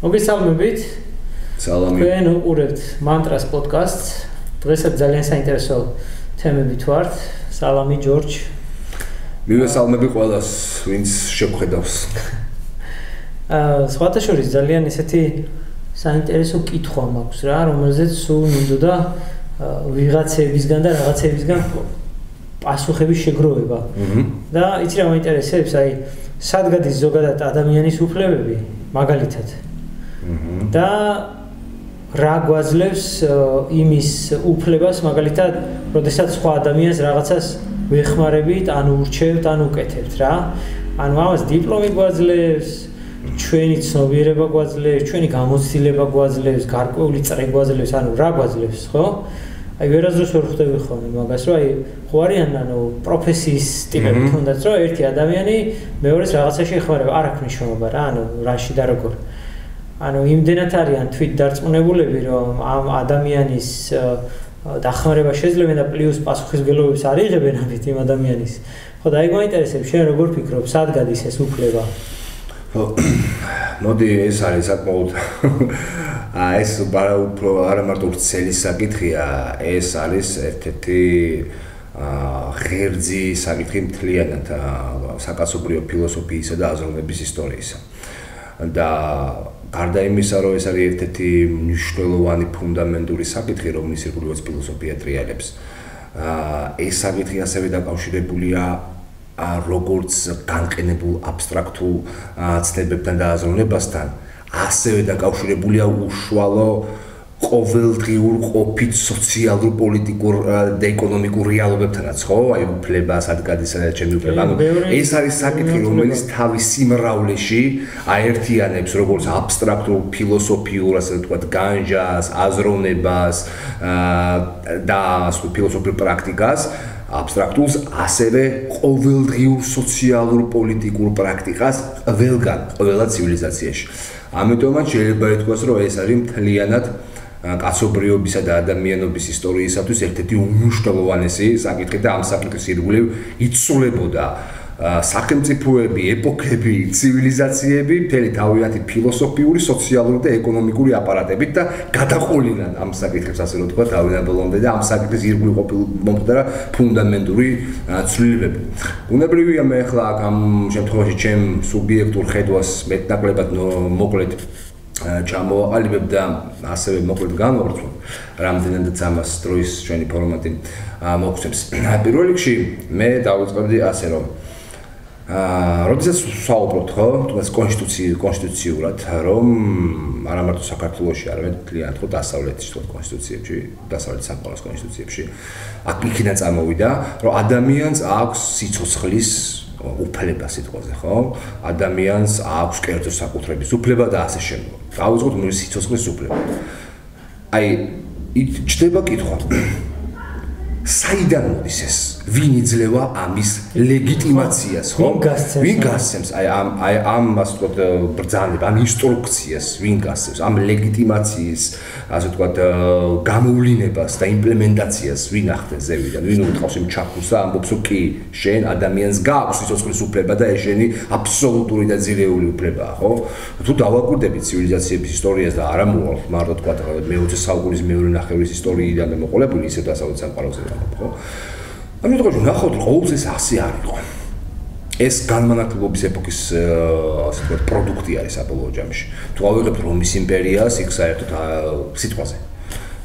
მოგესალმებით. სალამი. ჩვენ უყურებთ მანტრას პოდკასტს. დღესაც ძალიან საინტერესო თემებით ვართ. სალამი ჯორჯ. მივესალმები ყველას, ვინც შეგხედავს. აა, სხვათა შორის ძალიან ესეთი საინტერესო კითხვა მაქვს რა, რომელზეც სულ მინდოდა ვიღაცებისგან და რაღაცებისგან პასუხების შეგროვება. და იცი რა მაინტერესებს, აი, სად გადის ზოგადად ადამიანის უფლებები, მაგალითად. და რა გვაძლევს იმის უფლებას, მაგალითად, როდესაც სხვა ადამიანს რაღაცას ვეხმარებით, ანუ ურჩევთ, ანუ უკეთებთ რა. ანუ ამას დიპლომი გვაძლევს, ჩვენი ცნობიერება გვაძლევს, ჩვენი გამოცდილება გვაძლევს, გარკვეული წრე გვაძლევს, ანუ რა გვაძლევს, ხო? აი ვერასდროს ვერ ხვდები ხოლმე მაგას, რომ აი ხო არიან ანუ პროფესიის ტიპები თუნდაც, რომ ერთი ადამიანი მეორეს რაღაცაში ეხმარება, არ აქვს მნიშვნელობა რა, ანუ რაში და როგორ. ანუ იმდენად არიან თვით დარწმუნებულები, რომ ამ ადამიანის დახმარება შეიძლება და პლუს პასუხისგებლობებს არ იღებენ ამით იმ ადამიანის. ხო და აი გვაინტერესებს, შენ როგორ ფიქრობ, სად გადის ეს უფლება? ხო. მოდი ეს არის საკმაოდ აა ეს ბარა უფრო არა მარტო ცელი საკითხია, ეს არის ერთ-ერთი აა ღერძი საკითხი მთლიანად საკაცობრიო ფილოსოფიისა და აზროვნების ისტორიისა. და გარდა იმისა, რომ ეს არის ერთ-ერთი მნიშვნელოვანი ფუნდამენტური საკითხი, რომლის ირგვლივაც ფილოსოფია ტრიალებს. აა ეს საკითხი ასევე დაკავშირებულია როგორც განყენებულ აბსტრაქტულ ცნებებთან და აზროვნებასთან, ასევე დაკავშირებულია უშუალო ყოველდღიურ ყოფით სოციალურ პოლიტიკურ და ეკონომიკურ რეალობებთანაც ხო? აი უფლება სადგადის და ჩემი უფლება. ანუ ეს არის საკითხი რომელიც თავის სიმრავლეში აერთიანებს როგორც აბსტრაქტულ ფილოსოფიურ ასე ვთქვათ განჯას აზროვნებას და ასე ფილოსოფიურ პრაქტიკას აბსტრაქტულს ასევე ყოველდღიურ სოციალურ პოლიტიკურ პრაქტიკას ყველგან ყველა ცივილიზაციაში. ამიტომაც შეიძლება ითქვას რომ ეს არის მთლიანად კაცობრიობისა და ადამიანობის ისტორიისათვის ერთ-ერთი უმნიშვნელოვანესი საკითხი და ამ საკითხის ირგვლივ იცვლებოდა სახელმწიფოები, ეპოქები, ცივილიზაციები, მთელი თავიანთი ფილოსოფიური, სოციალური და ეკონომიკური აპარატებით და გადაყოლინან ამ საკითხებს ასე რომ თქვა თავიანთი და ამ საკითხის ირგვლივ მომხდარა ფუნდამენტური ცვლილებები. უნებრივია მე ახლა ამ შემთხვევაში ჩემ სუბიექტურ ხედვას მეტნაკლებად მოკლედ ჩამოაყალიბებ და ასევე მოკლედ განვარცხო რამდენადაც ამას დროის ჩვენი ფორმატი მოგცემს. პირველ რიგში მე დავიწყებდი ასე რომ აა როდესაც საუბრობთ ხო, თუნდაც კონსტიტუციის კონსტიტუციურად, რომ არა მარტო საქართველოსში, არამედ მთლიანად ხო დასავლეთის თქო კონსტიტუციებში, დასავლეთის სამყაროს კონსტიტუციებში, აქ იქიდან წამოვიდა, რომ ადამიანს აქვს სიცოცხლის უფლება სიტყვაზე, ხო? ადამიანს აქვს კერძო საკუთრების უფლება და ასე შემდეგ. გავუძღოთ მე სიცოცხლის უფლება. აი, იქ ჩდება კითხვა. საიდან მოდის ეს? ვინ იძლევა ამის ლეგიტიმაციას, ხო? ვინ გასცემს აი ამ აი ამ ასე ვთქვათ ბრძანება, ამ ინსტრუქციას, ვინ გასცემს ამ ლეგიტიმაციის, ასე ვთქვათ გამოვლინებას და იმპლემენტაციას ვინ ახდენს ზევიდან? ვინ უთხოვს იმ ჩაქურს და ამბობს, კი, შენ ადამიანს გააქვს სიცოცხლის უფლება და ეს შენი აბსოლუტური და ძირეული უფლებაა, ხო? თუ დავაკვირდებით ცივილიზაციების ისტორიას და არა მოვალ, მარტო ვთქვათ მე-20 საუკუნის მეორე ნახევრის ისტორიიდან მოყოლებული ისე დასავლეთ სამყაროზე ვამბობ, ხო? ანუ თქვენ ნახოთ ყოველს ეს ასე არ იყო. ეს განმანათლებლობის ეპოქის ასე ვთქვათ პროდუქტი არის აპოლო ჯამში თუ ავიღებთ რომის იმპერიას იქ საერთოდ სიტყვაზე.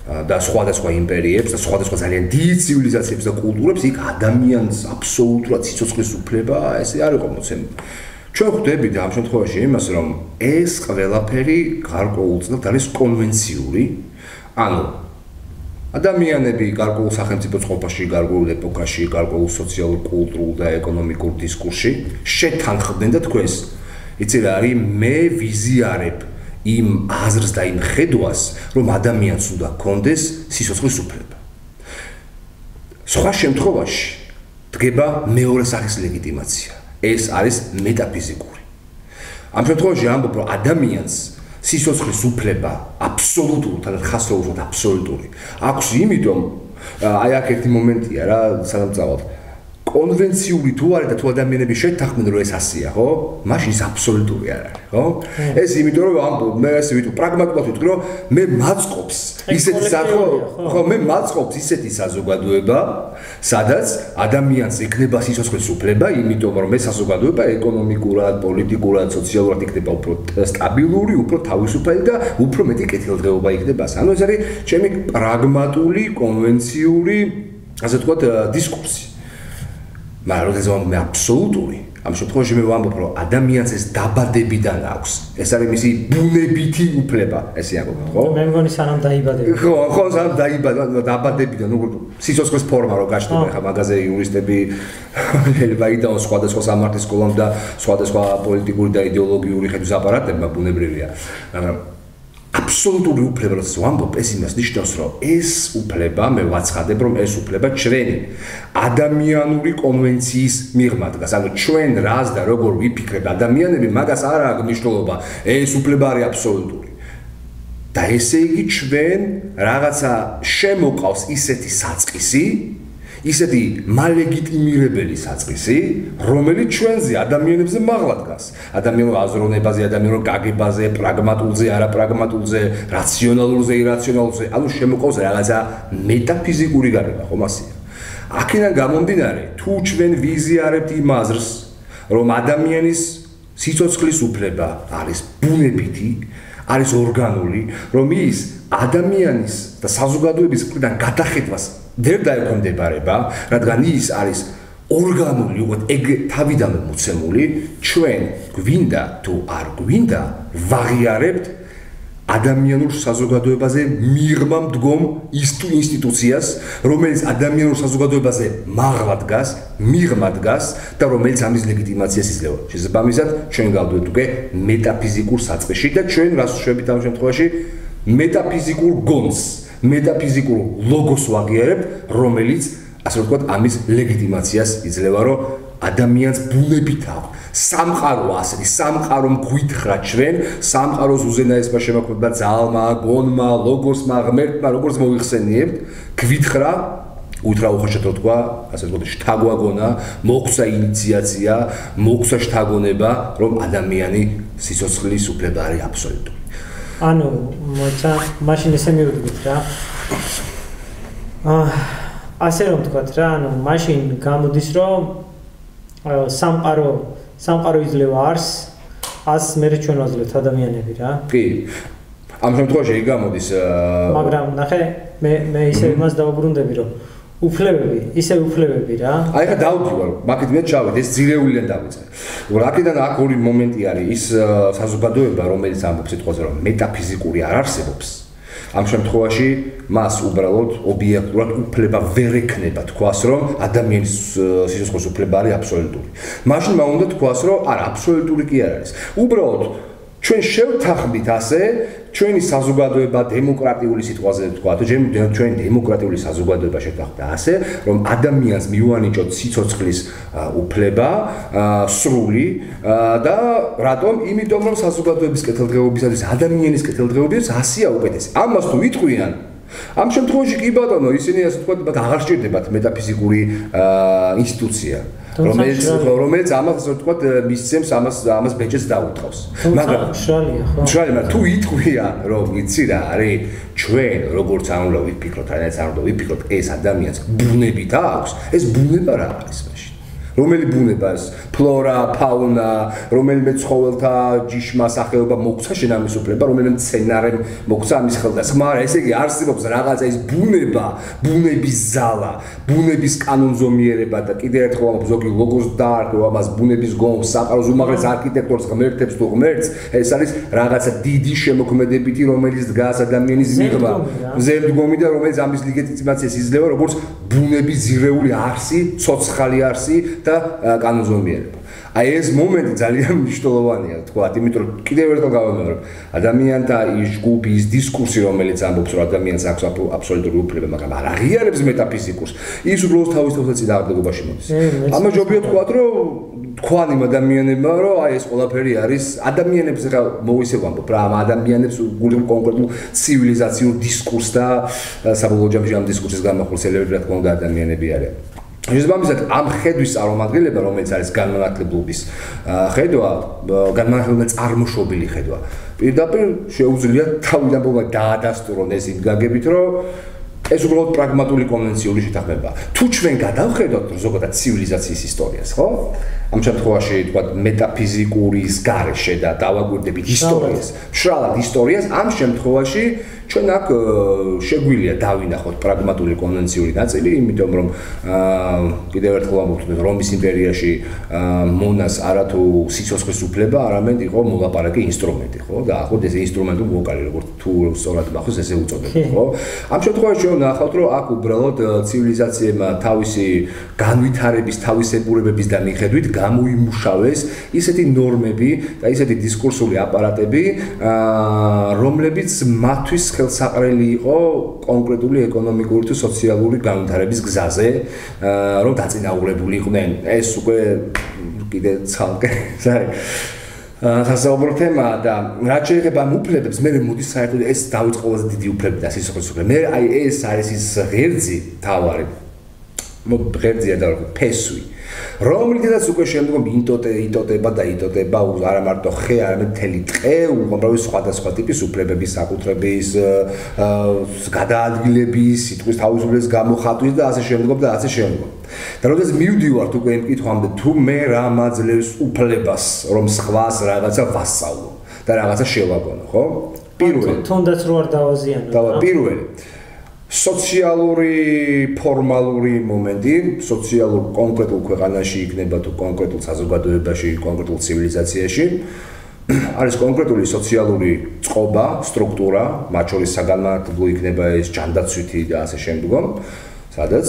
და სხვადასხვა იმპერიებს და სხვადასხვა ძალიან დიდ ცივილიზაციებს და კულტურებს იქ ადამიანს აბსოლუტურად სიცოცხლის უფლება ესე არ იყო მოცემული. ჩვენ ხვდებით ამ შემთხვევაში იმას რომ ეს ყველაფერი გარკვეულწილად არის კონვენციური. ანუ ადამიანები გარკვეულ სახელმწიფო წყობაში, გარკვეულ ეპოქაში, გარკვეულ სოციალურ, კულტურულ და ეკონომიკურ დისკურსში შეთანხმდნენ და თქვენს იცი რა არის მე ვიზიარებ იმ აზრს და იმ ხედვას, რომ ადამიანს უნდა კონდეს სიცოცხლის უფლება. სხვა შემთხვევაში დგება მეორე სახის ლეგიტიმაცია. ეს არის მეტაფიზიკური. ამ შემთხვევაში ამბობ რომ ადამიანს სიცოცხლის უფლება აბსოლუტურად და ხასრულად აბსოლუტური. აქვს იმიტომ აი აქ ერთი მომენტია რა სანამ წავალ კონვენციული თუ არის და თუ ადამიანები შეთანხმდნენ რომ ეს ასია, ხო? მაშინ ის აბსოლუტური არ არის, ხო? ეს იმიტომ რომ ამ მე ასე ვიტყვი, პრაგმატულად ვიტყვი, რომ მე მაწყობს ისეთი სახო, ხო, მე მაწყობს ისეთი საზოგადოება, სადაც ადამიანს იქნება სიცოცხლის უფლება, იმიტომ რომ მე საზოგადოება ეკონომიკურად, პოლიტიკურად, სოციალურად იქნება უფრო სტაბილური, უფრო თავისუფალი და უფრო მეტი კეთილდღეობა იქნება. ანუ ეს არის ჩემი პრაგმატული, კონვენციული, ასე ვთქვათ, დისკურსი. მაგრამ როდესაც მე აბსოლუტური ამ შემთხვევაში მე ვამბობ რომ ადამიანს ეს დაბადებიდან აქვს. ეს არის მისი ბუნებითი უფლება ესე ამბობ ხო? მე მგონი სანამ დაიბადება. ხო ხო სანამ დაიბადა დაბადებიდან როგორ სიცოცხლის ფორმა რო გაჩნდება ხა მაგაზე იურისტები ელბაიდან სხვადასხვა სამართლის სკოლამ და სხვადასხვა პოლიტიკური და იდეოლოგიური ხედვის აპარატებმა ბუნებრივია. მაგრამ აბსოლუტური უფლება რაც ვამბობ ეს იმას ნიშნავს რომ ეს უფლება მე ვაცხადებ რომ ეს უფლება ჩვენი ადამიანური კონვენციის მიღმა დგას ანუ ჩვენ რას და როგორ ვიფიქრებ ადამიანები მაგას არ აქვს მნიშვნელობა ეს უფლება არის აბსოლუტური. და ესე იგი ჩვენ რაღაცა შემოყავს ისეთი საწყისი ისეთი მალეგიტიმირებელი საწყისი, რომელიც ჩვენზე ადამიანებზე მაღლა დგას. ადამიანურ აზროვნებაზე, ადამიანურ გაგებაზე, პრაგმატულზე, არაპრაგმატულზე, რაციონალურზე, ირაციონალურზე, ანუ შემოყავს რაღაცა მეტაფიზიკური გარება, ხომ ასეა? აქედან გამომდინარე, თუ ჩვენ ვიზიარებთ იმ აზრს, რომ ადამიანის სიცოცხლის უფლება არის ბუნებითი, არის ორგანული, რომ ის ადამიანის და საზოგადოების მხრიდან გადახედვას ვერ დაექვემდებარება, რადგან ის არის ორგანული, უბრალოდ ეგ თავიდანვე მოცემული, ჩვენ გვინდა თუ არ გვინდა, ვაღიარებთ ადამიანურ საზოგადოებაზე მიღმა მდგომ ინსტიტუციას, რომელიც ადამიანურ საზოგადოებაზე მაღლა დგას, მიღმა დგას და რომელიც ამის ლეგიტიმაციას იძლევა. შესაბამისად, ჩვენ გავდივართ უკვე მეტაფიზიკურ საწყისში და ჩვენ რას ვშვებით ამ შემთხვევაში? მეტაფიზიკურ გონს. მეტაფიზიკურ ლოგოს ვაღიარებ, რომელიც ასე ვთქვათ, ამის ლეგიტიმაციას იძლევა, რომ ადამიანს ბუნებით აქვს. სამყარო ასეთი, სამყარო მგვითხრა ჩვენ, სამყაროს უზენაესმა შემოქმედება ძალმა, გონმა, ლოგოსმა, ღმერთმა, როგორც მოიხსენიებთ, გვითხრა უთრა უხეშად თქვა, ასე ვთქვათ, შთაგვაგონა, მოხსა ინიციაცია, მოხსა შთაგონება, რომ ადამიანი სიცოცხლის უფლება არის აბსოლუტური. ანუ მოცა მაშინ ესე მივიდგეთ რა. აა ასე რომ თქვათ რა, ანუ მაშინ გამოდის რომ სამყარო სამყარო იძლევა არს, ას მე ჩვენ ვაძლევთ ადამიანები რა. კი. ამ შემთხვევაში იგი გამოდის აა მაგრამ ნახე მე მე ისე იმას დაუბრუნდები რომ უფლებები, ისე უფლებები რა. აი ხა დაუქივარ, მაგით მე ჩავედი, ეს ძირეულიდან დავიწყე. რომ აქედან აქ ორი მომენტი არის, ის საზოგადოება, რომელიც ამბობს სიტყვაზე, რომ მეტაფიზიკური არ არსებობს. ამ შემთხვევაში მას უბრალოდ ობიექტურად უფლება ვერ ექნება თქვას, რომ ადამიანის სიცოცხლის უფლება არის აბსოლუტური. მაშინ მაგ უნდა თქვას, რომ არა, აბსოლუტური კი არ არის. უბრალოდ ჩვენ შევთანხმდით ასე ჩვენი საზოგადოება დემოკრატიული სიტყვაზე თქვა თუ ჩვენ დემოკრატიული საზოგადოება შევთანხმდა ასე რომ ადამიანს მიუანიჭოთ სიცოცხლის უფლება სრული და რატომ? იმიტომ რომ საზოგადოების კეთილდღეობისათვის ადამიანის კეთილდღეობისათვის ასია უკეთესი. ამას თუ ვიტყვიან ამ შემთხვევაში კი ბატონო ისინი ასე თქვა აღარ სჭირდებათ მეტაფიზიკური ინსტიტუცია რომელიც რომელიც ამას ვთქვათ მისცემს ამას ამას ბეჭედს დაუთავს. მაგრამ შალია ხო? შალია, თუ იტყვია რომ იცი რა არის ჩვენ როგორც არ უნდა ვიფიქროთ, რაიც არ უნდა ვიფიქროთ, ეს ადამიანს ბუნებით აქვს, ეს ბუნება რა არის მაშინ? რომელი ბუნებას, ფლორა, ფაუნა, რომელიმე ცხოველთა ჯიშმა სახეობა მოგცა შენ ამის უფლება, რომელიმე მცენარე მოგცა ამის ხელდას. მაგრამ ესე იგი არსებობს რაღაცა ის ბუნება, ბუნების ზალა, ბუნების კანონზომიერება და კიდევ ერთხელ ამ ზოგი ლოგოს დაარქვა ამას ბუნების გონს, საყაროს უმაღლეს არქიტექტორს ღმერთებს თუ ღმერთს, ეს არის რაღაცა დიდი შემოქმედებითი, რომელიც დგას ადამიანის მიღმა. ზემდგომი და რომელიც ამის ლეგიტიმაციას იძლევა, როგორც ბუნების ძირეული არსი, ცოცხალი არსი და კანონზომიერება. აი ეს მომენტი ძალიან მნიშვნელოვანია, თქვა, იმიტომ რომ კიდევ ერთხელ გავამეორებ, ადამიანთა ის ჯგუფი, ის დისკურსი, რომელიც ამბობს, რომ ადამიანს აქვს აბსოლუტური უფლება, მაგრამ არ აღიარებს მეტაფიზიკურს, ის უბრალოდ თავის თავზე წინააღმდეგობაში მოდის. ამას ჯობია თქვა, რომ თქვან იმ ადამიანებმა, რომ აი ეს ყველაფერი არის ადამიანებს ხა მოვისე ვამბობ რა, ამ ადამიანებს გული კონკრეტულ ცივილიზაციურ დისკურსს და საბოლოო ჯამში ამ დისკურსის გამახვილ ცელებები რა თქმა უნდა ადამიანები არიან. შესაბამისად ამ ხედვის წარმომადგენლება რომელიც არის განმანათლებლობის ხედვა განმანათლებლობა წარმოშობილი ხედვა პირდაპირ შეუძლია თავიდან ბობა დაადასტურონ ეს იმ გაგებით რომ ეს უბრალოდ პრაგმატული კონვენციული შეთანხმება. თუ ჩვენ გადავხედოთ ზოგადად ცივილიზაციის ისტორიას, ხო? ამ შემთხვევაში თქვა მეტაფიზიკურის გარეშე და დავაგვირდებით ისტორიას, მშრალად ისტორიას, ამ შემთხვევაში ჩვენ აქ შეგვიძლია დავინახოთ პრაგმატული კონვენციული ნაწილი, იმიტომ რომ აა კიდევ ერთხელ ამბობთ, რომის იმპერიაში მონას არათუ სიცოცხლის უფლება, არამედ იყო მოლაპარაკე ინსტრუმენტი, ხო? და ახლა ეს ინსტრუმენტი ვოკალი, როგორც თუ სწორად მახოს ესე უწოდებთ, ხო? ამ შემთხვევაში ჩვენ ნახავთ, რომ აქ უბრალოდ ცივილიზაციებმა თავისი განვითარების თავისებურებების და მიხედვით გამოიმუშავეს ისეთი ნორმები და ისეთი დისკურსული აპარატები, აა რომლებიც მათთვის ხელსაყრელი იყო კონკრეტული ეკონომიკური თუ სოციალური განვითარების გზაზე, რომ დაწინაურებული იყვნენ. ეს უკვე კიდე ცალკე, ზარი. ასაუბრო თემა და რაც შეიძლება მუფლებებს მე მოდი საერთოდ ეს დავიწყო ყველაზე დიდი უფლები და სიცოცხლის უფლება. მე აი ეს არის ის ღერძი თავარი. მო ღერძია და ფესვი. რომლითაც უკვე შემდგომ ინტოტე იტოტება და იტოტება არა მარტო ხე არამედ მთელი ტყე უბრალოდ სხვადასხვა ტიპის უფლებების საკუთრების გადაადგილების სიტყვის თავისუფლების გამოხატვის და ასე შემდგომ და ასე შემდგომ. და როდესაც მივდივართ უკვე იმ კითხვამდე თუ მე რა მაძლევს უფლებას რომ სხვას რაღაცა ვასწავლო და რაღაცა შევაგონო ხო? პირველი. თუნდაც რო არ დავაზიანო და პირველი სოციალური ფორმალური მომენტი, სოციალურ კონკრეტულ ქვეყანაში იქნება თუ კონკრეტულ საზოგადოებაში, კონკრეტულ ცივილიზაციაში არის კონკრეტული სოციალური წყობა, სტრუქტურა, მათ შორის საგანმანათლებლო იქნება ეს ჯანდაცვითი და ასე შემდგომ, სადაც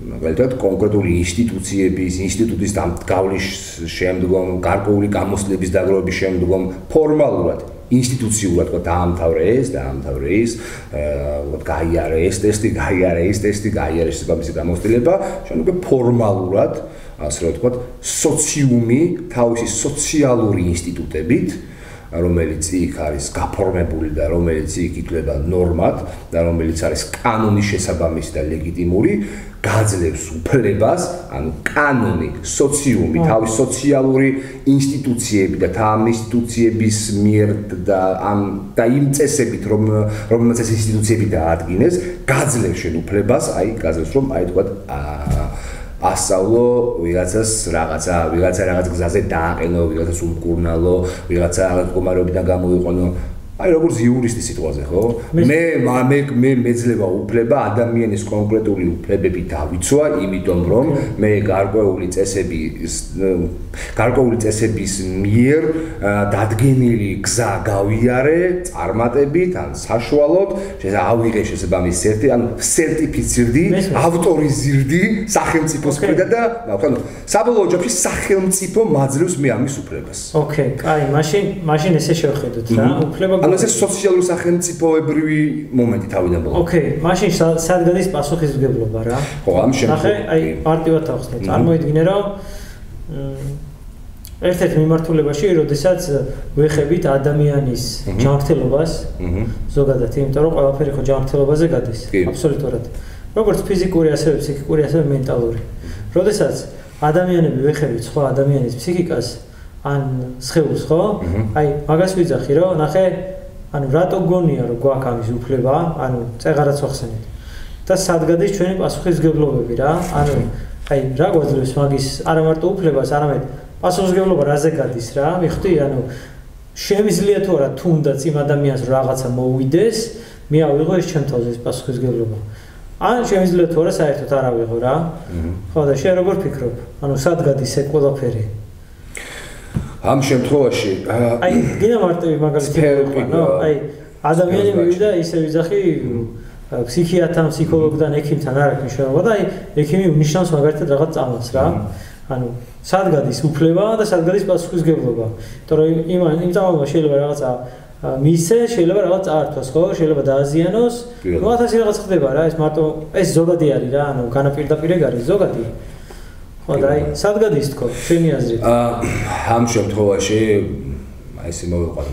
მაგალითად კონკრეტული ინსტიტუციების, ინსტიტუტის დამდგავლის შემდგომ, გარკვეული გამოსლების დაგროვების შემდგომ ფორმალურად ინსტიტუციურად თქვა დაამთავრე ეს, დაამთავრე ის, აა გაიარე ეს ტესტი, გაიარე ეს ტესტი, გაიარე ეს გამისი გამოცდილება, ჩვენ უკვე ფორმალურად, ასე რომ თქვა, სოციუმი თავისი სოციალური ინსტიტუტებით რომელიც იქ არის გაფორმებული და რომელიც იქ ითვლება ნორმად და რომელიც არის კანონის შესაბამისი და ლეგიტიმური გაძლევს უფლებას, ანუ კანონი, სოციუმი, თავის სოციალური ინსტიტუციები და ამ ინსტიტუციების მიერ და ამ და იმ წესებით, რომ რომელსაც ეს ინსტიტუციები დაადგენეს, გაძლევს შენ უფლებას, აი, გაძლევს რომ აი თქვა ასწავლო ვიღაცას რაღაცა, ვიღაცა რაღაც გზაზე დააყენო, ვიღაცას უმკურნალო, ვიღაცა რაღაც კომარებიდან გამოიყენო, აი როგორც იურისტის სიტყვაზე ხო? მე მე მე მეძლება უფლება ადამიანის კონკრეტული უფლებები დავიცვა იმიტომ რომ მე გარკვეული წესები გარკვეული წესების მიერ დადგენილი გზა გავიარე წარმატებით ან საშუალოდ შეიძლება ავიღე შესაბამის სერტი ან სერტიფიცირდი ავტორიზირდი სახელმწიფოს მხრიდან და ანუ საბოლოო ჯამში სახელმწიფო მაძლევს მე ამის უფლებას. ოკეი კაი მაშინ მაშინ ესე შევხედოთ რა უფლება ანუ ეს სოციალური სახელმწიფოებრივი მომენტი თავიდან ბოლოს. ოკეი, მაშინ სად გადის პასუხისმგებლობა რა? ხო, ამ შემთხვევაში. ნახე, აი პარტივად ახსნე. წარმოიდგინე რომ ერთ-ერთ მიმართულებაში, როდესაც ვეხებით ადამიანის ჯანმრთელობას, ზოგადად, იმიტომ რომ ყველაფერი ხო ჯანმრთელობაზე გადის, აბსოლუტურად. როგორც ფიზიკური, ასევე ფსიქიკური, ასევე მენტალური. როდესაც ადამიანები ვეხებით სხვა ადამიანის ფსიქიკას, ან სხეულს ხო? აი, მაგას ვიძახი, რომ ნახე, ანუ რატო გონია რომ გვაქვს ამის უფლება, ანუ წეღარაც ვახსენეთ. და სად გადის ჩვენი პასუხისგებლობები რა? ანუ აი რა გვაძლევს მაგის არა მარტო უფლებას, არამედ პასუხისგებლობა რაზე გადის რა? მიხდი, ანუ შემიძლია თუ არა თუნდაც იმ ადამიანს რაღაცა მოუვიდეს, მე ავიღო ეს ჩემ თავზე პასუხისგებლობა. ან შემიძლია თუ არა საერთოდ არ ავიღო რა? ხო და შენ როგორ ფიქრობ? ანუ სად გადის ეს ყველაფერი? ამ შემთხვევაში აი გინდა მარტივი მაგალითი ვიყო აი ადამიანი მივიდა ისე ვიძახი ფსიქიატრთან ფსიქოლოგთან ექიმთან არ აქვს მნიშვნელობა და აი ექიმი უნიშნავს მაგალითად რაღაც წამოს რა. ანუ სად გადის უფლება და სად გადის პასუხისგებლობა. იმიტომ რომ იმ იმ წამომა შეიძლება რაღაცა მისე შეიძლება რაღაც წაართვას ხო შეიძლება დააზიანოს. ნუ ათასი რაღაც ხდება რა ეს მარტო ეს ზოგადი არის რა ანუ განაპირდაპირე არის ზოგადი ხო და აი სად გადის თქო შენი აზრით? აა ამ შემთხვევაში აი ესე მოვიყვანო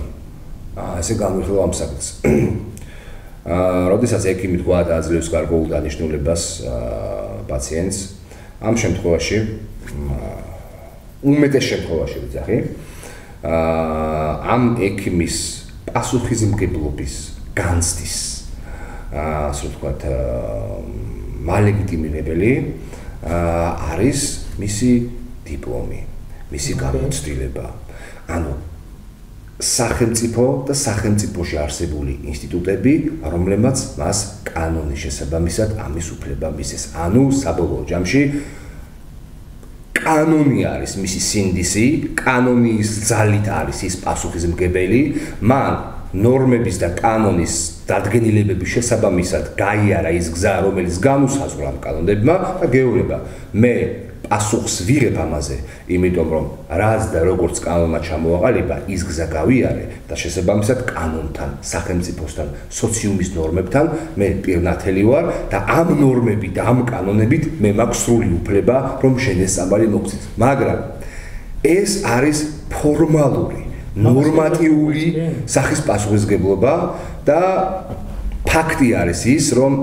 აა ესე გამიხილო ამ საკითხს. აა როდესაც ექიმი თქვა და აძლევს გარკვეულ დანიშნულებას აა პაციენტს ამ შემთხვევაში უმეტეს შემთხვევაში ვიძახი აა ამ ექიმის პასუხისმგებლობის განცდის აა ასე ვთქვათ მალეგიტიმირებელი აა არის მისი დიპლომი, მისი გამოცდილება. ანუ სახელმწიფო და სახელმწიფოში არსებული ინსტიტუტები, რომლებმაც მას კანონის შესაბამისად ამის უფლება მისცეს. ანუ საბოლოო ჯამში კანონი არის მისი სინდისი, კანონის ძალით არის ის პასუხისმგებელი, მან ნორმების და კანონის დადგენილებების შესაბამისად გაიარა ის გზა, რომელიც განუსაზღვრა კანონებმა და გეუბნება მე პასუხს ვიღებ ამაზე, იმიტომ რომ რაც და როგორც კანონმა ჩამოაყალიბა, ის გზა გავიარე და შესაბამისად კანონთან, სახელმწიფოსთან, სოციუმის ნორმებთან მე პირნათელი ვარ და ამ ნორმებით და ამ კანონებით მე მაქვს სრული უფლება, რომ შენესაბალი მოგცეთ. მაგრამ ეს არის ფორმალური, ნორმატიული სახის პასუხისგებლობა და ფაქტი არის ის, რომ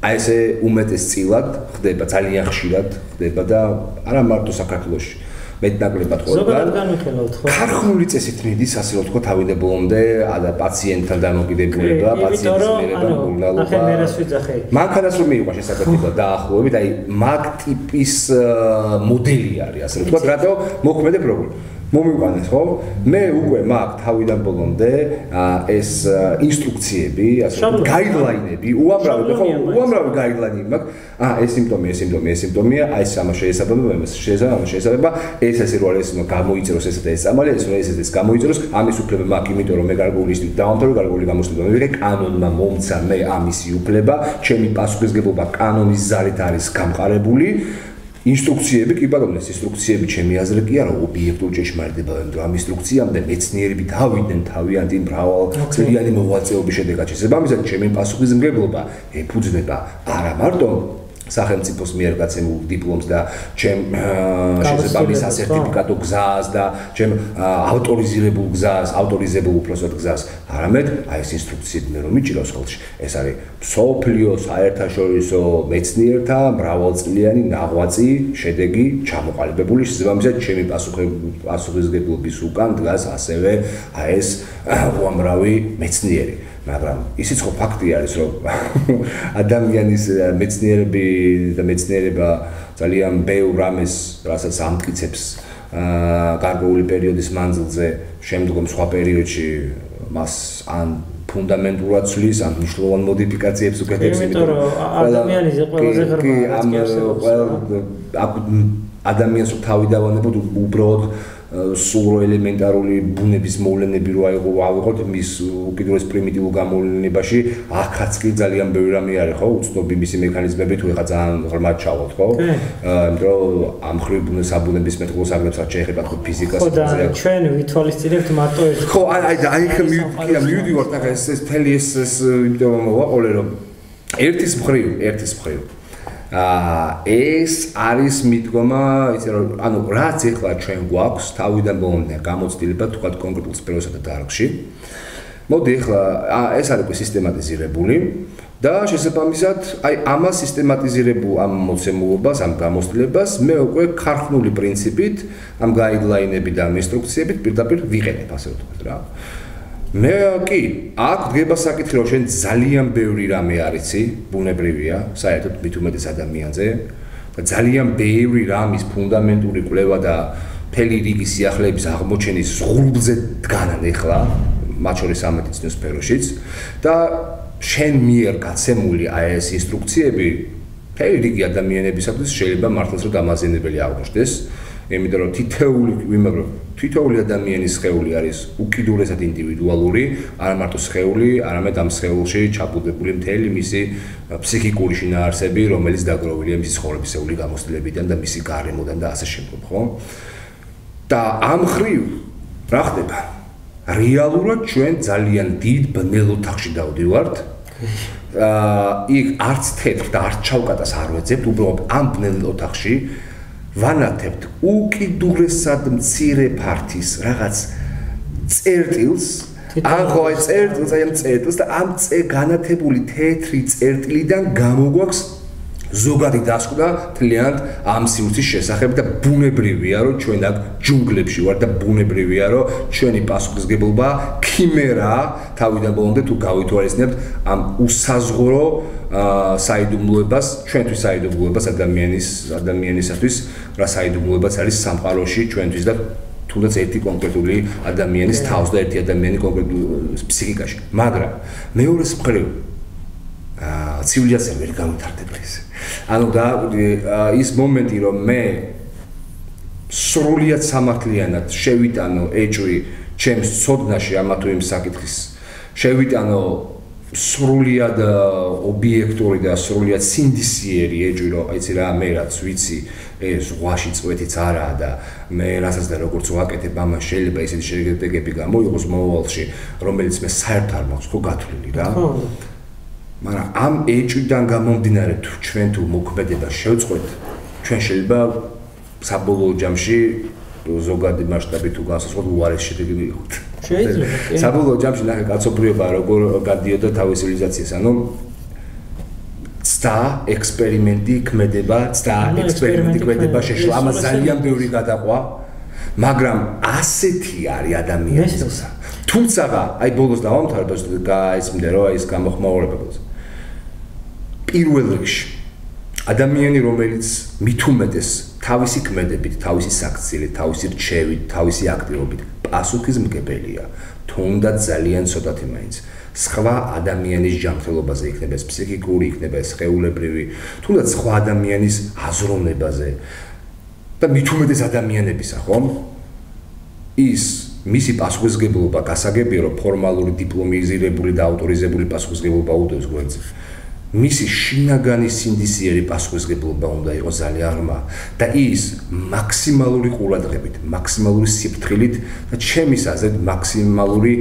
აი ესე უმეტეს წილად ხდება ძალიან ხშირად ხდება და არა მარტო საქართველოში. მეტნაკლებად ხოლმე ზოგადად განვიხილავთ ხო? ქარხნული წესით მიდის ასე რომ თქვა თავიდებულამდე და პაციენტთან დამოკიდებულება პაციენტის მიერება გულნალობა ახლა მე რას ვიძახე? მანქანას რომ მიიღვა შესაძლებლობა დაახლოებით აი მაგ ტიპის მოდელი არის ასე რომ თქვა რატო მოქმედებ როგორ მომიყვანეს ხო? მე უკვე მაქვს თავიდან ბოლომდე ეს ინსტრუქციები, ასე გაიდლაინები, უამრავი ხო, უამრავი გაიდლაინები მაქვს. აა ეს სიმპტომი, ეს სიმპტომი, ეს სიმპტომია, აი ეს ამა შეესაბამება, ეს შეესაბამება, შეესაბამება, ეს ასე რომ ეს გამოიწეროს ესეთ ეს ამალი, ეს ეს ეს გამოიწეროს, ამის უფლება მაქვს, იმიტომ რომ მე გარკვეული ისტი დავამთავრე, გარკვეული გამოსვლება მივიღე, კანონმა მომცა მე ამისი უფლება, ჩემი პასუხისგებლობა კანონის ზარით არის გამყარებული. ინსტრუქციები კი ბატონო ეს ინსტრუქციები ჩემი აზრით კი არა ობიექტურ ჭეშმარიტება რომ ამ ინსტრუქციამდე მეცნიერები თავიდან თავიანთი მრავალ წლიანი მოღვაწეობის შედეგად. შესაბამისად ჩემი პასუხისმგებლობა ეფუძნება არა მარტო სახელმწიფოს მიერ გაცემულ დიპლომს და ჩემ შესაბამის სერტიფიკატო გზას და ჩემ ავტორიზირებულ გზას, ავტორიზებულ უფროსად გზას, არამედ აი ეს ინსტრუქციები მე რომ მიჭიროს ხოლმე ეს არის სოფლიო საერთაშორისო მეცნიერთა მრავალწლიანი ნაღვაწი, შედეგი ჩამოყალიბებული შესაბამისად ჩემი პასუხისგებლობის უკან დგას ასევე აი ეს უამრავი მეცნიერი. მაგრამ ისიც ხო ფაქტი არის რომ ადამიანის მეცნიერები და მეცნიერება ძალიან ბევრ რამეს რასაც ამტკიცებს აა გარკვეული პერიოდის მანძილზე შემდგომ სხვა პერიოდში მას ან ფუნდამენტურად ცვლის ან მნიშვნელოვან მოდიფიკაციებს უკეთებს იმიტომ რომ ადამიანის ყველაზე ღრმა ადამიანს თავი დავანებოთ უბრალოდ სულ ელემენტარული ბუნების მოვლენები რო აიღო ავიღოთ მის უკიდურეს პრიმიტიულ გამოვლენებაში ახაც კი ძალიან ბევრი რამე არის ხო? უცნობი მისი მექანიზმები თუ ეხა ძალიან ღრმად ჩავალთ ხო? იმიტომ რომ ამ ხრივ ბუნების აბუნების მეტყველს აღებს რაც შეეხება ხო ფიზიკას ხო და ჩვენ ვითვალისწინებთ მარტო ეს ხო აი აი ხა მივიდივართ ახლა ეს ეს თელი ეს ეს იმიტომ რომ მოყოლე რომ ერთის მხრივ ერთის მხრივ ეს არის მიდგომა, იცი რომ ანუ რაც ეხლა ჩვენ გვაქვს თავიდან ბოლომდე გამოცდილება თქვა კონკრეტულ სფეროსა და დარგში. მოდი ეხლა ეს არის სისტემატიზირებული და შესაბამისად აი ამას სისტემატიზირებულ ამ მოცემულობას, ამ გამოცდილებას მე უკვე ქარხნული პრინციპით, ამ გაიდლაინები და ინსტრუქციებით პირდაპირ ვიყენებ, ასე ვთქვათ რა. მე კი აქ დგება საკითხი რომ შენ ძალიან ბევრი რამე არიცი ბუნებრივია საერთოდ მით უმეტეს ადამიანზე. და ძალიან ბევრი რამის ფუნდამენტური კვლევა და ფელი რიგი სიახლეების აღმოჩენის ზღურბლზე დგანან ახლა მათ შორის ამედიცინო სფეროშიც და შენ მიერ გაცემული აი ეს ინსტრუქციები ფელი რიგი ადამიანებისათვის შეიძლება მართლაც რომ დამაზიანებელი აღმოჩნდეს იმიტომ რომ თითეული ვიმაგრო თითოეული ადამიანის სხეული არის უკიდურესად ინდივიდუალური, არა მარტო სხეული, არამედ ამ სხეულში ჩაბუდებული მთელი მისი ფსიქიკური შინაარსები, რომელიც დაგროვილია მისი ცხოვრებისეული გამოცდილებიდან და მისი გარემოდან და ასე შემდგომ, ხო? და ამ ხრივ რა ხდება? რეალურად ჩვენ ძალიან დიდ ბნელ ოთახში დავდივართ. აა იქ არც თეთრ და არც ჩავკატას არ ვეძებთ, უბრალოდ ამ ბნელ ოთახში ვანათებთ უკიდურესად მცირე ფართის რაღაც წერტილს ან ხო აი წერტილს აი ამ წერტილს და ამ წე განათებული თეთრი წერტილიდან გამოგვაქვს ზოგადი დასკვნა თლიანად ამ სივრცის შესახებ და ბუნებრივია რომ ჩვენ აქ ჯუნგლებში ვარ და ბუნებრივია რომ ჩვენი პასუხისგებლობა ქიმერა თავიდან ბოლომდე თუ გავითვალისწინებთ ამ უსაზღურო საიდუმლოებას ჩვენთვის საიდუმლოებას ადამიანის ადამიანისათვის რა საიდუმლოებაც არის სამყაროში ჩვენთვის და თუნდაც ერთი კონკრეტული ადამიანის თავს და ერთი ადამიანი კონკრეტულ ფსიქიკაში. მაგრამ მეორეს მხრივ ცივილიზაცია ვერ გამთარდება ესე ანუ და ის მომენტი რომ მე სრულიად სამართლიანად შევიტანო ეჭვი ჩემს ცოდნაში ამა თუ იმ საკითხის შევიტანო სრულიად ობიექტური და სრულიად სინდისიერი ეჭვი რომ აიცი რა მე რაც ვიცი ეს ზღვაში წვეთიც არაა და მე რასაც და როგორც ვაკეთებ ამას შეიძლება ისეთი შეგებები გამოიყოს მომავალში რომელიც მე საერთოდ არ მაქვს ხო გათვლილი რა. ხო მაგრამ ამ ეჭვიდან გამომდინარე თუ ჩვენ თუ მოქმედება შევწყვეთ ჩვენ შეიძლება საბოლოო ჯამში ზოგადი მასშტაბით თუ გასასვლელ უარეს შედეგი მივიღოთ შეიძლება საბოლოო ჯამში ნახე კაცობრიობა როგორ გადიოდა თავის ცივილიზაციას ანუ ცდა ექსპერიმენტი ქმედება ცდა ექსპერიმენტი ქმედება შეშლა. ამას ძალიან ბევრი გადაყვა მაგრამ ასეთი არის ადამიანის თუმცა აი ბოლოს დავამთავრებ და ეს რომ აი ეს გამოხმაურება ბოლოს პირველ რიგში ადამიანი რომელიც უმეტეს თავისი ქმედებით, თავისი საქციელით, თავისი რჩევით, თავისი აქტივობით პასუხისმგებელია, თუნდაც ძალიან ცოტათი მაინც. სხვა ადამიანის ჯანმრთელობაზე იქნება ეს ფსიქიკური, იქნება ეს ხეულებრივი, თუნდაც სხვა ადამიანის აზროვნებაზე და უმეტეს ადამიანებისა, ხომ? ის მისი პასუხისმგებლობა გასაგებია, რომ ფორმალური დიპლომიზირებული და ავტორიზებული პასუხისმგებლობა უდევს გვერდზე. მისი შინაგანი სინდისიერი პასუხისგებლობა უნდა იყოს ძალიან ღრმა და ის მაქსიმალური ყურადღებით, მაქსიმალური სიფრთხილით და ჩემის აზრით მაქსიმალური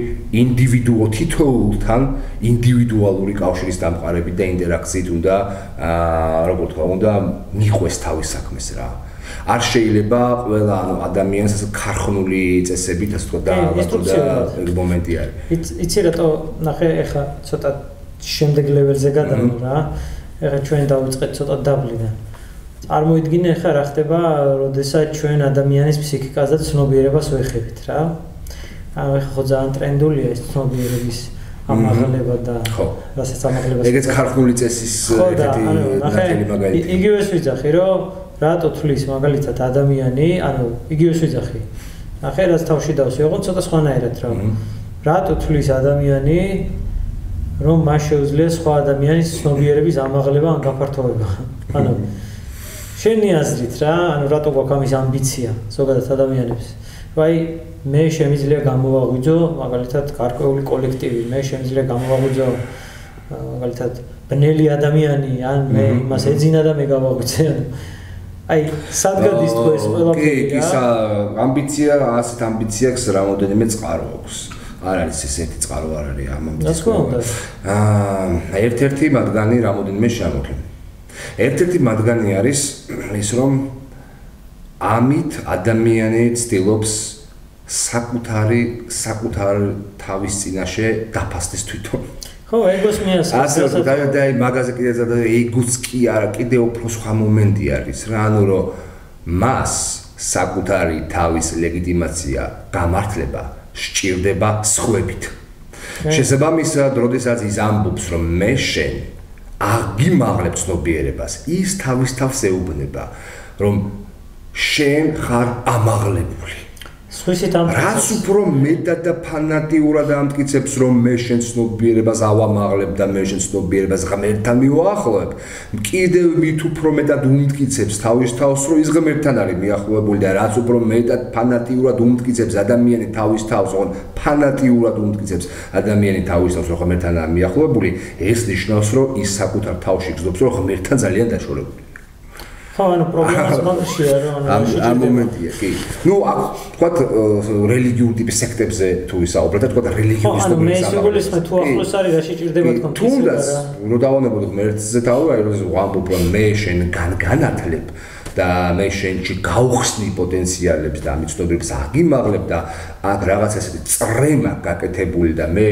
ინდივიდუო თითოეულთან ინდივიდუალური კავშირის დამყარებით და ინტერაქციით უნდა აა როგორ თქვა, უნდა მიყვეს თავის საქმეს რა. არ შეიძლება ყველა ანუ ადამიანს ასე ქარხნული წესებით ასე თქვა და და მომენტი არის. იცი რატო ნახე ეხა ცოტა შემდეგ ლეველზე გადავიდე რა. ეხლა ჩვენ დავიწყეთ ცოტა დაბლიდან. წარმოიდგინე ეხლა რა ხდება, როდესაც ჩვენ ადამიანის ფსიქიკას და ცნობიერებას ვეხებით რა. ანუ ეხლა ხო ძალიან ტრენდულია ეს ცნობიერების ამაღლება და რასაც ამაღლება. ეგეც ხარხული წესის ნათელი მაგალითი. იგივეს ვიძახი, რომ რატო თulis მაგალითად ადამიანი, ანუ იგივეს ვიძახი. ახლა რაც თავში დავსვი, ოღონდ ცოტა სხვანაირად რა. რატო თulis ადამიანი რომ მას შეუძლია სხვა ადამიანის ცნობიერების ამაღლება ან გაფართოება. ანუ შენი აზრით რა, ანუ რატო გვაქვს ამის ამბიცია ზოგადად ადამიანებს? ვაი, მე შემიძლია გამოვაღვიძო მაგალითად გარკვეული კოლექტივი, მე შემიძლია გამოვაღვიძო მაგალითად ბნელი ადამიანი, ან მე იმას ეძინა და მე გავაღვიძე. აი, სადგადის თქო ეს ყველაფერი კი, ის ამბიცია, ასეთ ამბიციას რამოდენიმე წყარო აქვს. არ არის ესეთი წყარო არ არის ამ ამბიციას. აა ერთ-ერთი მათგანი რამოდენიმე შემოკლე. ერთ-ერთი მათგანი არის ის რომ ამით ადამიანი ცდილობს საკუთარი საკუთარ თავის წინაშე დაფასდეს თვითონ. ხო, ეგოს მიას. ასე და და მაგაზე კიდე ზადა ეგოც კი არა, კიდე უფრო სხვა მომენტი არის რა, ანუ რომ მას საკუთარი თავის ლეგიტიმაცია გამართლება სჭირდება სხვებით. შესაბამისად, როდესაც ის ამბობს, რომ მე შენ აგიმაღლებ ცნობიერებას, ის თავის თავს ეუბნება, რომ შენ ხარ ამაღლებული. სხვისით ამ რაც უფრო მეტად და ფანატიურად ამტკიცებს რომ მე შენ ცნობიერებას ავამაღლებ და მე შენ ცნობიერებას ღმერთთან მივაახლოებ კიდევ მით უფრო მეტად უმტკიცებს თავის თავს რომ ის ღმერთთან არის მიახლოებული და რაც უფრო მეტად ფანატიურად უმტკიცებს ადამიანი თავის თავს რომ ფანატიურად უმტკიცებს ადამიანი თავის თავს რომ ღმერთთან არის მიახლოებული ეს ნიშნავს რომ ის საკუთარ თავში გზობს რომ ღმერთთან ძალიან დაშორებულია ხო, ანუ პრობლემას მაგაშია რა, ანუ ამ მომენტია, კი. ნუ აქ თქვა რელიგიურ ტიპის სექტებზე თუ ისაუბრეთ, თქვა რელიგიურ სექტებზე. ხო, მე სიგულისხმე თუ ახლოს არის რა შეჭirdება თქო. თუნდაც, რო დავანებოთ მერცზე თავი, აი რომ ვამბობ მე შენ განგანათლებ და მე შენში გავხსნი პოტენციალებს და ამის ცნობებს აგიმაღლებ და აქ რაღაც ესეთი წრემა გაკეთებული და მე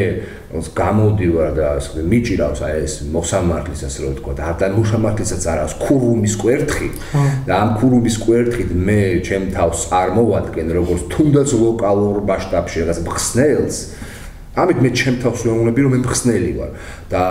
გამოდივარ და ასე მიჭირავს აი ეს მოსამართლის ასე რომ ვთქვა და და მოსამართლისაც არ აქვს ქურუმის კვერთხი. და ამ ქურუმის კვერთხით მე ჩემ თავს წარმოვადგენ როგორც თუნდაც ლოკალურ მასშტაბში რაღაც მხსნელს ამით მე ჩემ თავს ვეუბნები რომ მე მხსნელი ვარ. და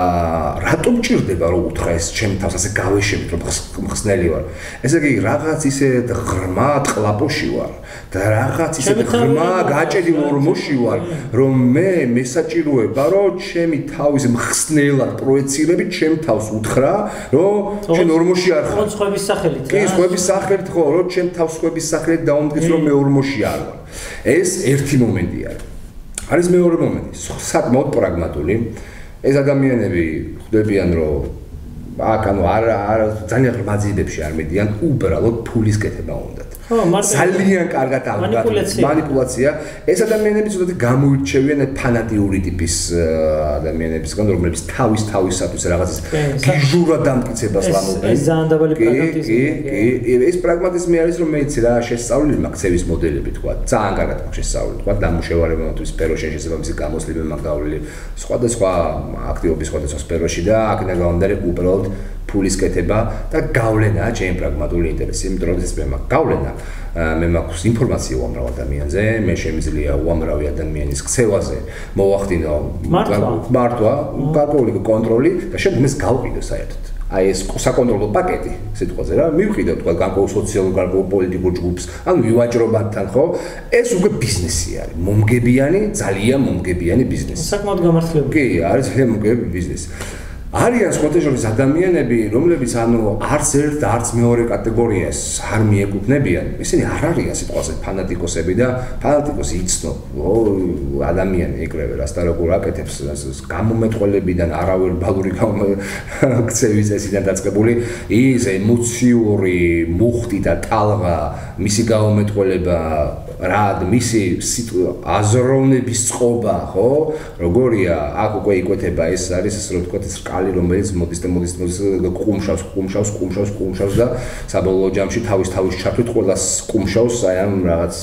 რატომ ჭირდება რომ უთხრა ეს ჩემ თავს ასე გავეშებით რომ მხსნელი ვარ? ესე იგი რაღაც ისე ღრმა ყლაპოში ვარ და რაღაც ისე ღრმა გაჭედი ორმოში ვარ რომ მე მესაჭიროება რომ ჩემი თავის მხსნელად პროექცირებით ჩემ თავს უთხრა რომ ჩვენ ორმოში არ ხარ. სხვების სახელით კი სხვების სახელით ხო რომ ჩემ თავს სხვების სახელით დაუმტკიცო რომ მე ორმოში არ ვარ. ეს ერთი მომენტი არის არის მეორე მომენტი, საკმაოდ პრაგმატული. ეს ადამიანები ხვდებიან, რომ აქ ანუ არ ძალიან ღრმაძიებებში არ მედიან, უბრალოდ ფულის კეთება უნდათ. ხო, ძალიან კარგად აღგაჩნდა манипуляция. ეს ადამიანები ცოტა გამოირჩევიან ფანატიური ტიპის ადამიანებისგან, რომლებიც თავის თავისათვის რაღაცის გიჟურად დამტკიცებას ლამობენ. ეს ძალიან დაბალი პრაგმატიზმია. კი, კი, ეს პრაგმატიზმი არის რომ მეც რა შესწავლილი მაქცევის მოდელები თქვა. ძალიან კარგად მაქვს შესწავლილი, თქვა დამუშევარებათვის სფეროში შესაძლებელი გამოსლები მაგდავლილი. სხვადასხვა აქტივობის სხვადასხვა სფეროში და აქ ნაგავანდარი უბრალოდ ფულის კეთება და გავლენა ჩემ პრაგმატული ინტერესი, იმიტომ რომ ეს მე მაქვს გავლენა, მე მაქვს ინფორმაცია უამრავ ადამიანზე, მე შემიძლია უამრავი ადამიანის ქცევაზე მოვახდინო მართვა, გარკვეული კონტროლი და შემდეგ ეს გავყიდო საერთოდ. აი ეს საკონტროლო პაკეტი სიტყვაზე რა. მივყიდო თქვა გარკვეულ სოციალურ გარკვეულ პოლიტიკურ ჯგუფს. ანუ ვივაჭრობათთან ხო? ეს უკვე ბიზნესი არის. მომგებიანი ძალიან მომგებიანი ბიზნესი. საკმაოდ გამართლებული. კი არის ძალიან მომგებიანი ბიზნესი არიან სკოტეჟოვის ადამიანები, რომლებიც ანუ არც ერთ არც მეორე კატეგორიას არ მიეკუთვნებიან. ისინი არ არიან სიტყვაზე ფანატიკოსები და ფანატიკოსი იცნო, ო ადამიანი ეკრევე რას და როგორ აკეთებს გამომეტყველებიდან არავერბალური ქცევის წესიდან დაწყებული ის ემოციური მუხტი და ტალღა, მისი გამომეტყველება რა მისი აზროვნების წყობა, ხო? როგორია? აქ უკვე იკვეთება ეს არის ეს რო თქვა ეს რკალი რომელიც მოდის და მოდის მოდის ყუმშავს, ყუმშავს, ყუმშავს, ყუმშავს და საბოლოო ჯამში თავის თავის ჩართვით ყველა ყუმშავს აი ამ რაღაც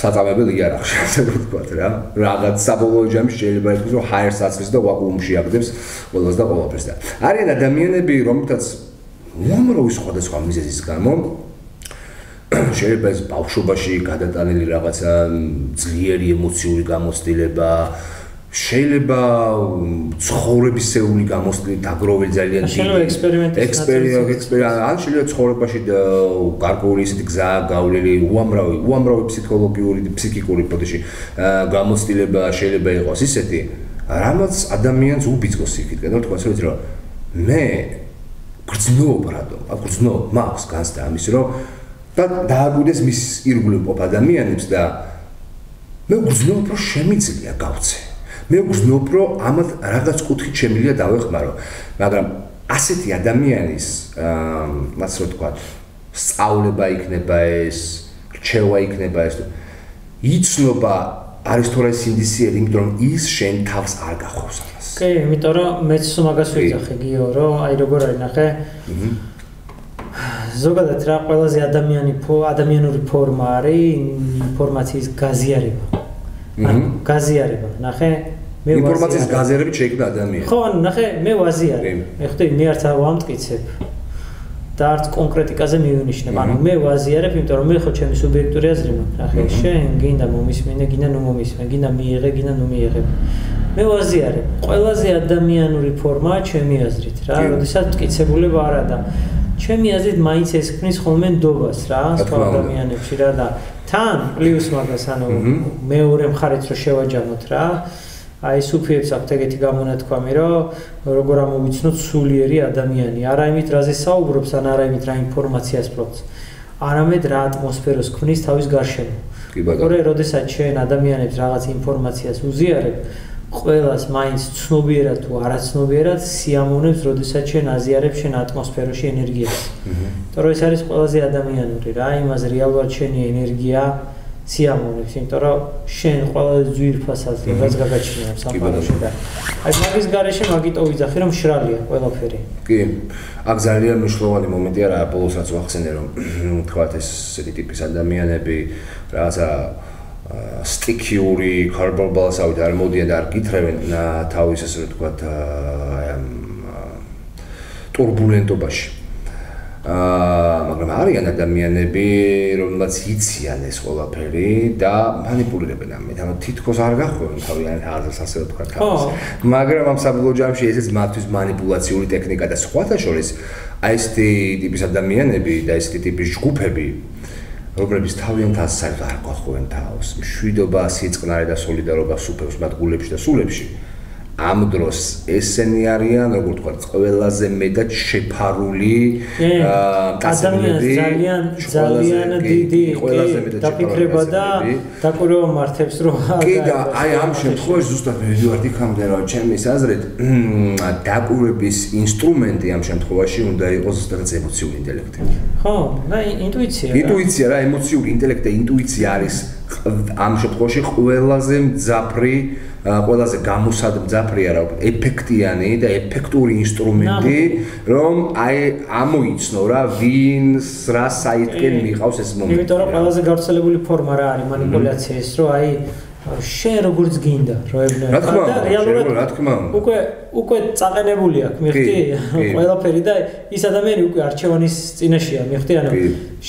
საწამებელ იარაღში, ასე რომ ვთქვა რა. რაღაც საბოლოო ჯამში შეიძლება იყოს რომ ჰაერს აწვის და ვაკუუმში აგდებს ყველას და ყველაფერს და არიან ადამიანები რომელთაც უამრავი სხვადასხვა მიზეზის გამო შეიძლება ეს ბავშვობაში გადატანილი რაღაცა ძლიერი ემოციური გამოცდილება შეიძლება ცხოვრებისეული გამოცდილი დაგროვილი ძალიან დიდი შეიძლება ექსპერიმენტი ექსპერიმენტი ან შეიძლება ცხოვრებაში გარკვეული ისეთი გზა გავლილი უამრავი უამრავი ფსიქოლოგიური ფსიქიკური პოტენცი გამოცდილება შეიძლება იყოს. ისეთი რამაც ადამიანს უბიძგოს იქით. და თქვა შეიძლება რომ მე გრძნობ რატომ? აგრძნობ მაქვს განსდა ამის რომ და დააგვიდეს მის ირგვლივ ადამიანებს და მე გძნობ რომ შემიძლია გავცე. მე გძნობ რომ ამათ რაღაც კუთხით შემიძლია დავეხმარო. მაგრამ ასეთი ადამიანის აა მას რო თქვა სწავლება იქნება ეს, რჩევა იქნება ეს. იცნობა არის თორე სინდისიერი, იმიტომ რომ ის შენ თავს არ გახობს ამას. კი, იმიტომ რომ მეც მაგას ვიძახე გიო, რომ აი როგორ არის ნახე. აჰა ზოგადად რა ყველაზე ადამიანი ადამიანური ფორმა არის ინფორმაციის გაზიარება. ანუ გაზიარება. ნახე, მე ინფორმაციის გაზიარებით შეიქმნა ადამიანი. ხო, ნახე, მე ვაზიარე. მე ხვდები, მე არც არ ვამტკიცებ. და არც კონკრეტიკაზე მივინიშნებ. ანუ მე ვაზიარებ, იმიტომ რომ მე ხო ჩემი სუბიექტური აზრი მაქვს. ნახე, შენ გინდა მომისმენე, გინდა ნუ მომისმენე, გინდა მიიღე, გინდა ნუ მიიღე. მე ვაზიარებ. ყველაზე ადამიანური ფორმაა ჩემი აზრით რა, როდესაც მტკიცებულება არა და ჩემი აზრით მაინც ეს ქმნის ხოლმე ნდობას რა სხვა ადამიანებში რა და თან პლუს მაგას ანუ მეორე მხარეც რო შევაჯამოთ რა აი სუფიებს აქვს ეგეთი გამონათქვამი რომ როგორ ამოვიცნოთ სულიერი ადამიანი. არა იმით რაზე საუბრობს ან არა იმით რა ინფორმაციას ფლობს არამედ რა ატმოსფეროს ქმნის თავის გარშემო. კი ბატონო. ორი როდესაც შენ ადამიანებს რაღაც ინფორმაციას უზიარებ ყველას მაინც ცნობიერად თუ არაცნობიერად სიამოვნებს, როდესაც შენ აზიარებ შენ ატმოსფეროში ენერგიას. აჰა. თორე ეს არის ყველაზე ადამიანური რა, იმას რეალურად შენი ენერგია სიამოვნებს, იმიტომ რომ შენ ყველა ძვირფასად რაც გაგაჩნია სამყაროში და აი მაგის garaშე მაგიტო ვიძახი რომ შრალია ყველაფერი. კი. აქ ძალიან მნიშვნელოვანი მომენტია რა ბოლოსაც ვახსენე რომ თქვათ ეს ესეთი ტიპის ადამიანები რაღაცა სტიქიური ქარბალბალსავით არ მოდიან და არ გითხრევენ თავის ასე ვთქვათ турбулентობაში. აა მაგრამ არიან ადამიანები, რომლებიც იციან ეს ყველაფერი და манипулირებენ ამით. ანუ თითქოს არ გახვევენ თავიანთ აზრს, ასე ვთქვა თავს. მაგრამ ამ საბოლოო ჯამში ესეც მათთვის манипуляციური ტექნიკა და სხვათა შორის აი ესეთი ტიპის ადამიანები და ესეთი ტიპის ჯგუფები რომლებიც თავიანთაც საერთოდ არ გვახოვენ თავს. მშვიდობა, სიწყნარე და სოლიდარობა სუფევს მათ გულებში და სულებში. ამ დროს ესენი არიან, როგორ თქვა, ყველაზე მეტად შეფარული ადამიანები ძალიან ძალიან დიდი ყველაზე მეტად დაფიქრება და დაკვირვება მართებს რომ კი და აი ამ შემთხვევაში ზუსტად მივიდივართ იქამდე რომ ჩემის აზრით დაკვირვების ინსტრუმენტი ამ შემთხვევაში უნდა იყოს ზუსტად ემოციური ინტელექტი. ხო, და ინტუიცია. ინტუიცია რა, ემოციური ინტელექტი და ინტუიცია არის ამ შემთხვევაში ყველაზე მძაფრი ყველაზე გამოსად მძაფრი არა ვთქვით ეფექტიანი და ეფექტური ინსტრუმენტი რომ აი ამოიცნო რა ვინს რა საიტკენ მიყავს ეს მომენტი. იმიტომ რომ ყველაზე გავრცელებული ფორმა რა არის манипуляციის რომ აი შენ როგორც გინდა რო ეუბნება და რეალურად რა თქმა უნდა. უკვე უკვე წაყენებული აქვს მიხდი ყველაფერი და ის ადამიანი უკვე არჩევანის წინაშეა მიხდი ანუ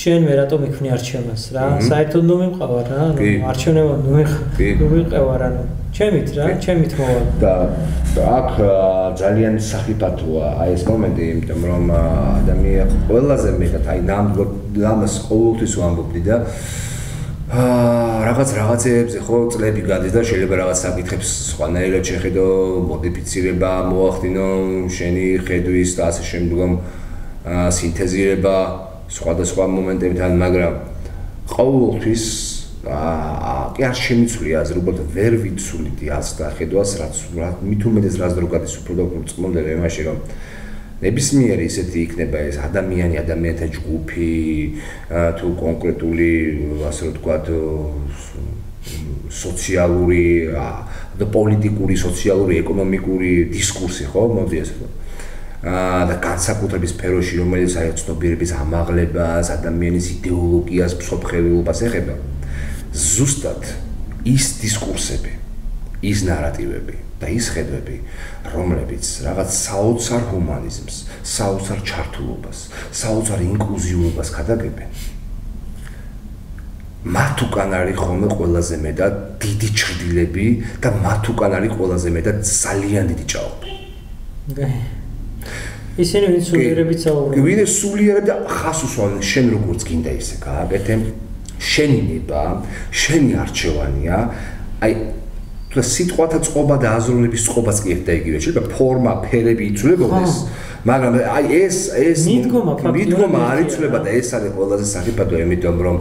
შენ მე რატომ იქნი არჩევანს? რა საერთოდ ნუ მიმყავარ რა ანუ არჩევნება ნუ მიყევარ ანუ ჩემით რა ჩემით მოვა. და აქ ძალიან საფათოა აი ეს მომენტი იმიტომ რომ ადამიანი ყველაზე მეტად აი ნამდვილად ამას ყოველთვის ვამბობდი და აა რაღაც რაღაცეებზე ხო წლები გადის და შეიძლება რაღაც საკითხებს სხვანაირად შეხედო, მოდიფიცირება, მოახდინო შენი ხედვის და ასე შემდგომ აა სინთეზირება სხვადასხვა მომენტებთან, მაგრამ ყოველთვის აა კი არ შემიცვლია აზრი, უბრალოდ ვერ ვიცულდი ას და ხედვას, რაც მით უმეტეს რაც დრო გადის უფრო და უფრო წმონდა იმაში რომ ნებისმიერი ისეთი იქნება ეს ადამიანი, ადამიანთა ჯგუფი, თუ კონკრეტული, ასე ვთქვათ, სოციალური და პოლიტიკური, სოციალური, ეკონომიკური დისკურსი, ხო, მოდი ვთქვათ. აა და განსაკუთრების სფეროში, რომელიც აი ცნობიერების ამაღლებას, ადამიანის იდეოლოგიას, მსოფლმხედველობას ეხება, ზუსტად ის დისკურსები, ის ნარატივები და ის ხედვები, რომლებიც რაღაც საოცარ ჰუმანიზმს, საოცარ ჩართულობას, საოცარ ინკლუზიურობას გადაგებენ. მათ უკან არის ხოლმე ყველაზე მეტად დიდი ჭრილები და მათ უკან არის ყველაზე მეტად ძალიან დიდი ჭაობი. ისინი ვინ სულიერებით საუბრობენ? ვინ სულიერები და ხას უსვამენ შენ როგორც გინდა ისე გააკეთე. შენი ნება, შენი არჩევანია. აი და სიტყვათა წყობა და აზროვნების წყობაც კი ერთ და იგივე შეიძლება ფორმა, ფერები იცვლებოდეს, მაგრამ აი ეს ეს მიდგომა მიდგომა არ იცვლება და ეს არის ყველაზე საფათო იმიტომ რომ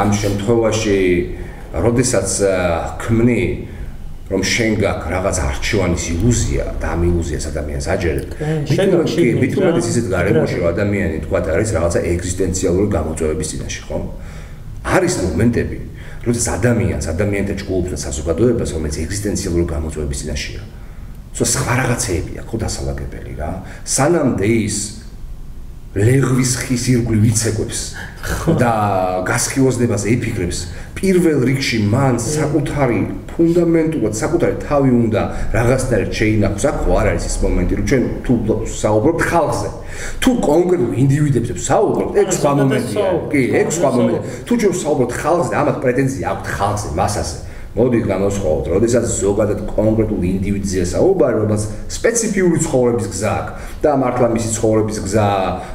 ამ შემთხვევაში როდესაც ქმნი რომ შენ გაქვს რაღაც არჩევანის ილუზია და ამ ილუზიას ადამიანს აჯერებ. კი, მიდგომა ისეთ გარემოში ადამიანი თქვა არის რაღაცა ეგზისტენციალური გამოწვევების წინაშე, ხო? არის მომენტები, როდესაც ადამიანს, ადამიანთა ჯგუფს და საზოგადოებას, რომელიც ეგზისტენციალური გამოწვევების წინაშეა. სულ სხვა რაღაცეები აქვს, დასალაგებელი რა. სანამდე ის ლეგვის ხის ირგვლივ იცეკვებს და გასხივოზნებას ეფიქრებს, პირველ რიგში მან საკუთარი ფუნდამენტურად საკუთარი თავი უნდა რაღაცნაირად შეინახოს. აქ ხო არ არის ის მომენტი, რომ ჩვენ თუ საუბრობთ ხალხზე, თუ კონკრეტულ ინდივიდებზე საუბრობთ, ეგ სხვა მომენტია. კი, ეგ სხვა მომენტია. თუ ჩვენ საუბრობთ ხალხზე, ამათ პრეტენზია აქვს ხალხზე, მასაზე. მოდით განვსხვაოთ, როდესაც ზოგადად კონკრეტულ ინდივიდზე საუბარი, რომელსაც სპეციფიური ცხოვრების გზა აქვს და მართლა მისი ცხოვრების გზა,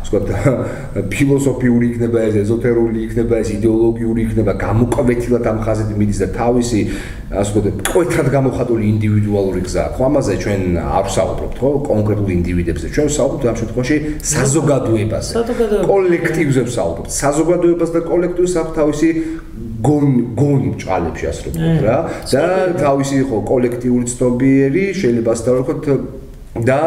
ვთქვათ, ფილოსოფიური იქნება, ეზოტერული იქნება, იდეოლოგიური იქნება, გამოკვეთილად ამ ხაზით მიდის და თავისი, ასე ვთქვათ, კვეთრად გამოხატული ინდივიდუალური გზა აქვს. ამაზე ჩვენ არ საუბრობთ, ხო, კონკრეტულ ინდივიდებზე. ჩვენ საუბრობთ ამ შემთხვევაში საზოგადოებაზე. კოლექტივზე საუბრობთ. საზოგადოებას და კოლექტივს აქვს თავისი გონი გონი ჭალებში რომ რა. და თავისი ხო კოლექტიური ცნობიერი შეიძლება ასე ვთქვათ და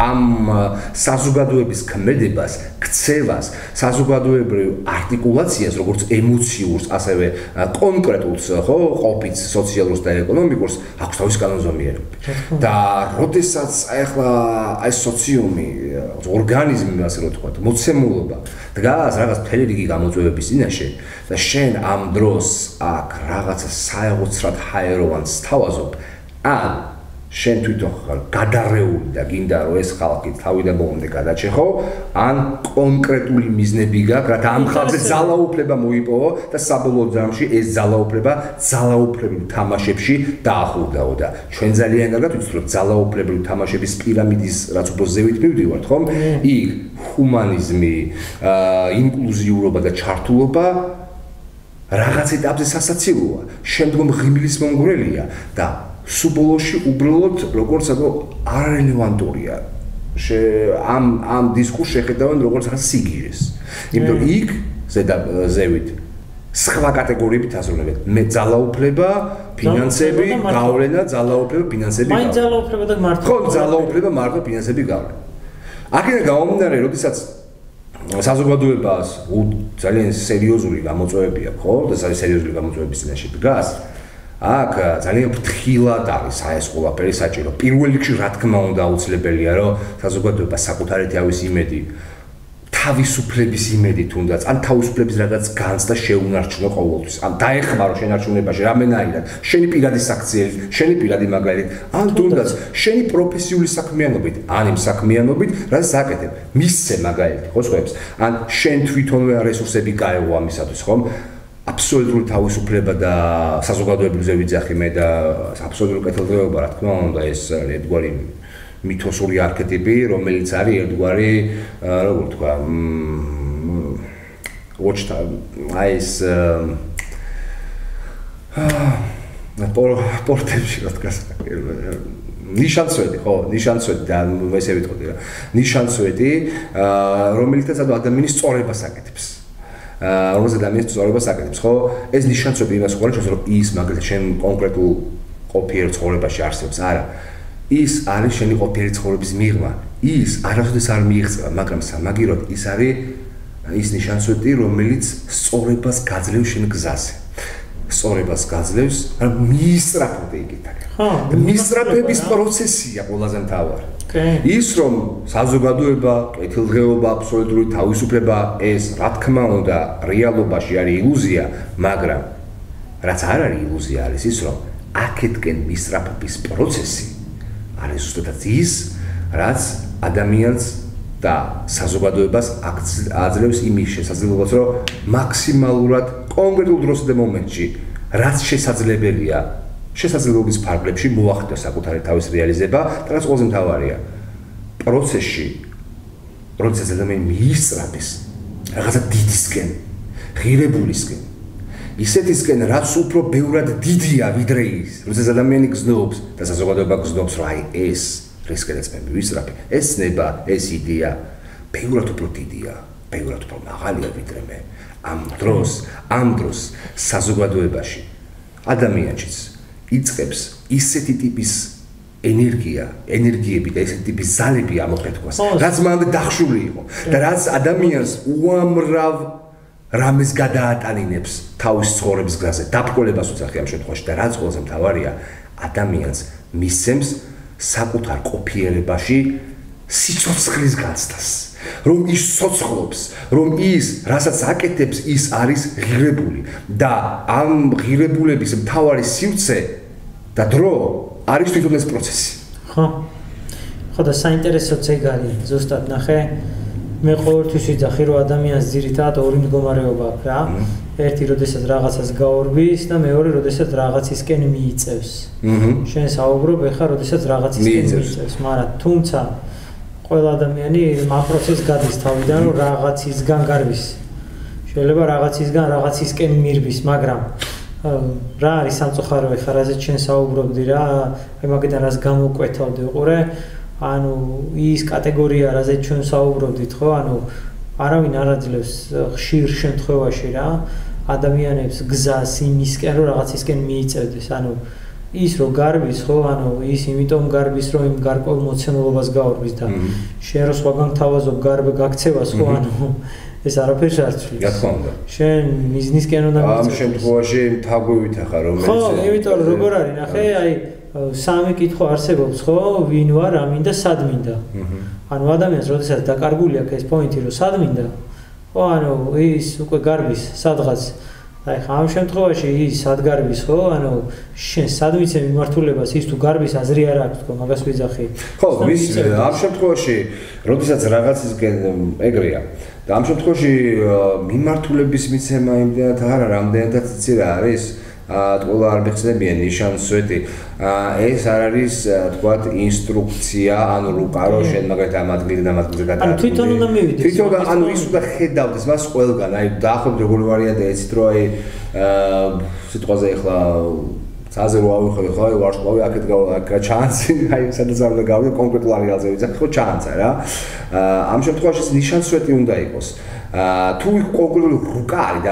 ამ საზოგადოების ქმედებას, ქცევას, საზოგადოებრივ არტიკულაციას, როგორც ემოციურს, ასევე კონკრეტულს, ხო, ყოფის სოციალურს და ეკონომიკურს აქვს თავის კანონზომიერება. და როდესაც ახლა აი სოციუმი, ორგანიზმი, ასე რომ თქვა, მოცემულობა დგას რაღაც მთელი რიგი გამოწვევების წინაშე და შენ ამ დროს აქ რაღაცა საერთოდ ჰაეროვანს თავაზობ, ან შენ თვითონ ხარ გადარეული და გინდა რომ ეს ხალხი თავიდან ბოლომდე გადაჭეხო ან კონკრეტული მიზნები გაქვს რათა ამ ხალხზე ძალაუფლება მოიპოვო და საბოლოო ჯამში ეს ძალაუფლება ძალაუფლებრივ თამაშებში დაახურდაო და ჩვენ ძალიან კარგად ვიცით რომ ძალაუფლებრივ თამაშების პირამიდის რაც უფრო ზევით მივდივართ ხომ? იქ ჰუმანიზმი ინკლუზიურობა და ჩართულობა რაღაც ეტაპზე სასაცილოა. შემდგომ ღიმილის მომგვრელია და სუბოლოში უბრალოდ როგორც აკო არრელევანტურია შე ამ ამ დისკურს შეხედავენ როგორც რა სიგირეს იმიტომ იქ ზედა ზევით სხვა კატეგორიებით ასრულებენ. მე ძალაუფლება ფინანსები გავლენა ძალაუფლება ფინანსები მაინც ძალაუფლება და მარტო ხო ძალაუფლება მარტო ფინანსები გავლენა. აქედან გამომდინარე როდესაც საზოგადოებას ძალიან სერიოზული გამოწვევები აქვს ხო? და სერიოზული გამოწვევების წინაშე დგას აქ ძალიან ფრთხილად არის ეს ყველაფერი საჭირო. პირველ რიგში რა თქმა უნდა აუცილებელია, რომ საზოგადოება საკუთარი თავის იმედი თავისუფლების იმედი თუნდაც ან თავისუფლების რაღაც განცდა შეუნარჩუნო ყოველთვის. ან დაეხმარო შენარჩუნებაში რამენაირად, შენი პირადი საქციელი, შენი პირადი მაგალითი, ან თუნდაც შენი პროფესიული საქმიანობით, ან იმ საქმიანობით, რაც საკეთებ, მისცე მაგალითი, ხო სხვებს? ან შენ თვითონვე რესურსები გაეღო ამისათვის, ხომ? აბსოლუტური თავისუფლება და საზოგადოებრივ ზევიძახი მე და აბსოლუტური კეთილდღეობა რა თქმა უნდა ეს ერთგვარი მითოსური არქეტიპი რომელიც არის ერთგვარი როგორ თქვა watch აი ეს აა პორტებში რა თქვა ნიშანსვეტი ხო ნიშანსვეტი და ესე ვიტყოდი რა. ნიშანსვეტი რომელიც ადამიანის სწორებას აკეთებს რომელზეც ადამიანს წვარებას აკეთებს, ხო? ეს ნიშანცობი იმას უყურებს, რომ ის მაგალითად შენ კონკრეტულ ყოფიერ ცხოვრებაში არსებობს, არა. ის არის შენი ყოფიერი ცხოვრების მიღმა. ის არასოდეს არ მიიღწევა, მაგრამ სამაგიეროდ ის არის ის ნიშანცოდი, რომელიც სწორებას გაძლევს შენ გზაზე. სწორებას გაძლევს, მაგრამ მიისწრაფოდე იგი თაგე. ხო. მისწრაფების პროცესია ყველაზე მთავარი. ის რომ საზოგადოება, კეთილდღეობა, აბსოლუტური თავისუფლება ეს რა თქმა უნდა რეალობაში არის ილუზია, მაგრამ რაც არ არის ილუზია არის ის რომ აქეთკენ მისტრაფების პროცესი არის ზუსტად ის, რაც ადამიანს და საზოგადოებას აძლევს იმის შესაძლებლობას, რომ მაქსიმალურად კონკრეტულ დროსა და მომენტში რაც შესაძლებელია შესაძლებლობის ფარგლებში მოახდინოს საკუთარი თავის რეალიზება და რაც ყველაზე მთავარია. პროცესში როდესაც ადამიანი მიისწრაფეს რაღაცა დიდისკენ ღირებულისკენ. ისეთისკენ რაც უფრო ბევრად დიდია ვიდრე ის როდესაც ადამიანი გზნობს და საზოგადოება გზნობს აი ეს რისკედაც მე მივისწრაფე? ეს ნება ეს იდეა. ბევრად უფრო დიდია ბევრად უფრო მაღალია ვიდრე მე. ამ დროს ამ დროს საზოგადოებაში ადამიანშიც იწებს ისეთი ტიპის ენერგია, ენერგიები და ესეთი ტიპის ზალები ამოხეთქოს, რაც მანდ დახშული იყო და რაც ადამიანს უამრავ რამეს გადაატანინებს თავის ცხოვრების გზაზე, დაბრკოლებას უცხე ამ შემთხვევაში და რაც ყველაზე მთავარია, ადამიანს მისცემს საკუთარ ყოფიერებაში სიცოცხლის გაცდას. რომ ის სოცხლობს, რომ ის, რასაც აკეთებს, ის არის ღირებული და ამ ღირებულების მთავარი სივრცე და დრო არის თვითონ ეს პროცესი. ხო. ხო და საინტერესოც ეგ არის, ზუსტად ნახე. მე ყოველთვის ვიძახი რომ ადამიანს ძირითადად ორი მდგომარეობა აქვს რა. ერთი, როდესაც რაღაცას გაორბის და მეორე, როდესაც რაღაცისკენ მიიწევს. აჰა. შენ საუბრობ ეხლა, როდესაც რაღაცისკენ მიიწევს, მაგრამ თუმცა ყველა ადამიანი მაგ პროცესს გადის თავიდან, რომ რაღაცისგან გარბის. შეიძლება რაღაცისგან რაღაცისკენ მირბის, მაგრამ რა არის სამწუხარო ეხლა რაზე ჩვენ საუბრობდი? რა აი მაგიდან რას გამოკვეთავდი? უყურე? ანუ ის კატეგორია რაზე ჩვენ საუბრობდით ხო? ანუ არავინ არ აძლევს ხშირ შემთხვევაში რა ადამიანებს გზას იმისკენ რომ რაღაცისკენ მიიწევდეს ანუ ის რო გარბის ხო ანუ ის იმიტომ გარბის რომ იმ გარკვეულ მოცემულობას გაურბის და შენ რო სხვაგან თავაზობ გარბ გაქცევას ხო ანუ ეს არაფერს არ ცვლის. რა თქმა უნდა. შენ მიზნისკენ უნდა მიწევდეს. ამ შემთხვევაში თაგვივით ახლა რომელიც ხო, იმიტომ რომ როგორ არის, ნახე, აი სამი კითხვა არსებობს, ხო? ვინ ვარ, ამინდა, სად მინდა? ანუ ადამიანს როდესაც დაკარგული აქვს ეს პოინტი, რომ სად მინდა? ხო, ანუ ის უკვე გარბის სადღაც აი ხა ამ შემთხვევაში ის სადგარბის ხო? ანუ შენ სადმიცე მიმართულებას? ის თუ გარბის აზრი არ აქვს თქო მაგას ვიძახი. ხო ვის ამ შემთხვევაში როდესაც რაღაცისგენ ეგრეა. და ამ შემთხვევაში მიმართულების მიცემა იმდენად არა რამდენადაც იცი რა არის ყველა არ მიხსენებიან ნიშანს სვეტი. ეს არ არის თქვათ ინსტრუქცია, ანუ რუკარო შენ მაგათ ამ ადგილიდან ამ ადგილზე გადააქვს. ანუ თვითონ უნდა მივიდეს. თვითონ ანუ ის უნდა ხედავდეს მას ყველგან, აი დაახლოებით როგორი ვარიანტია ეცით რომ აი სიტყვაზე ახლა ცაზე რო ავიხო ხო აი ვარშავი აქეთ ჩანსი აი სადაც არ უნდა გავიდე კონკრეტულ არეალზე ვიძახ ხო ჩანსა რა ამ შემთხვევაში ნიშანსვეტი უნდა იყოს აა თუ კონკრეტული რუკა არის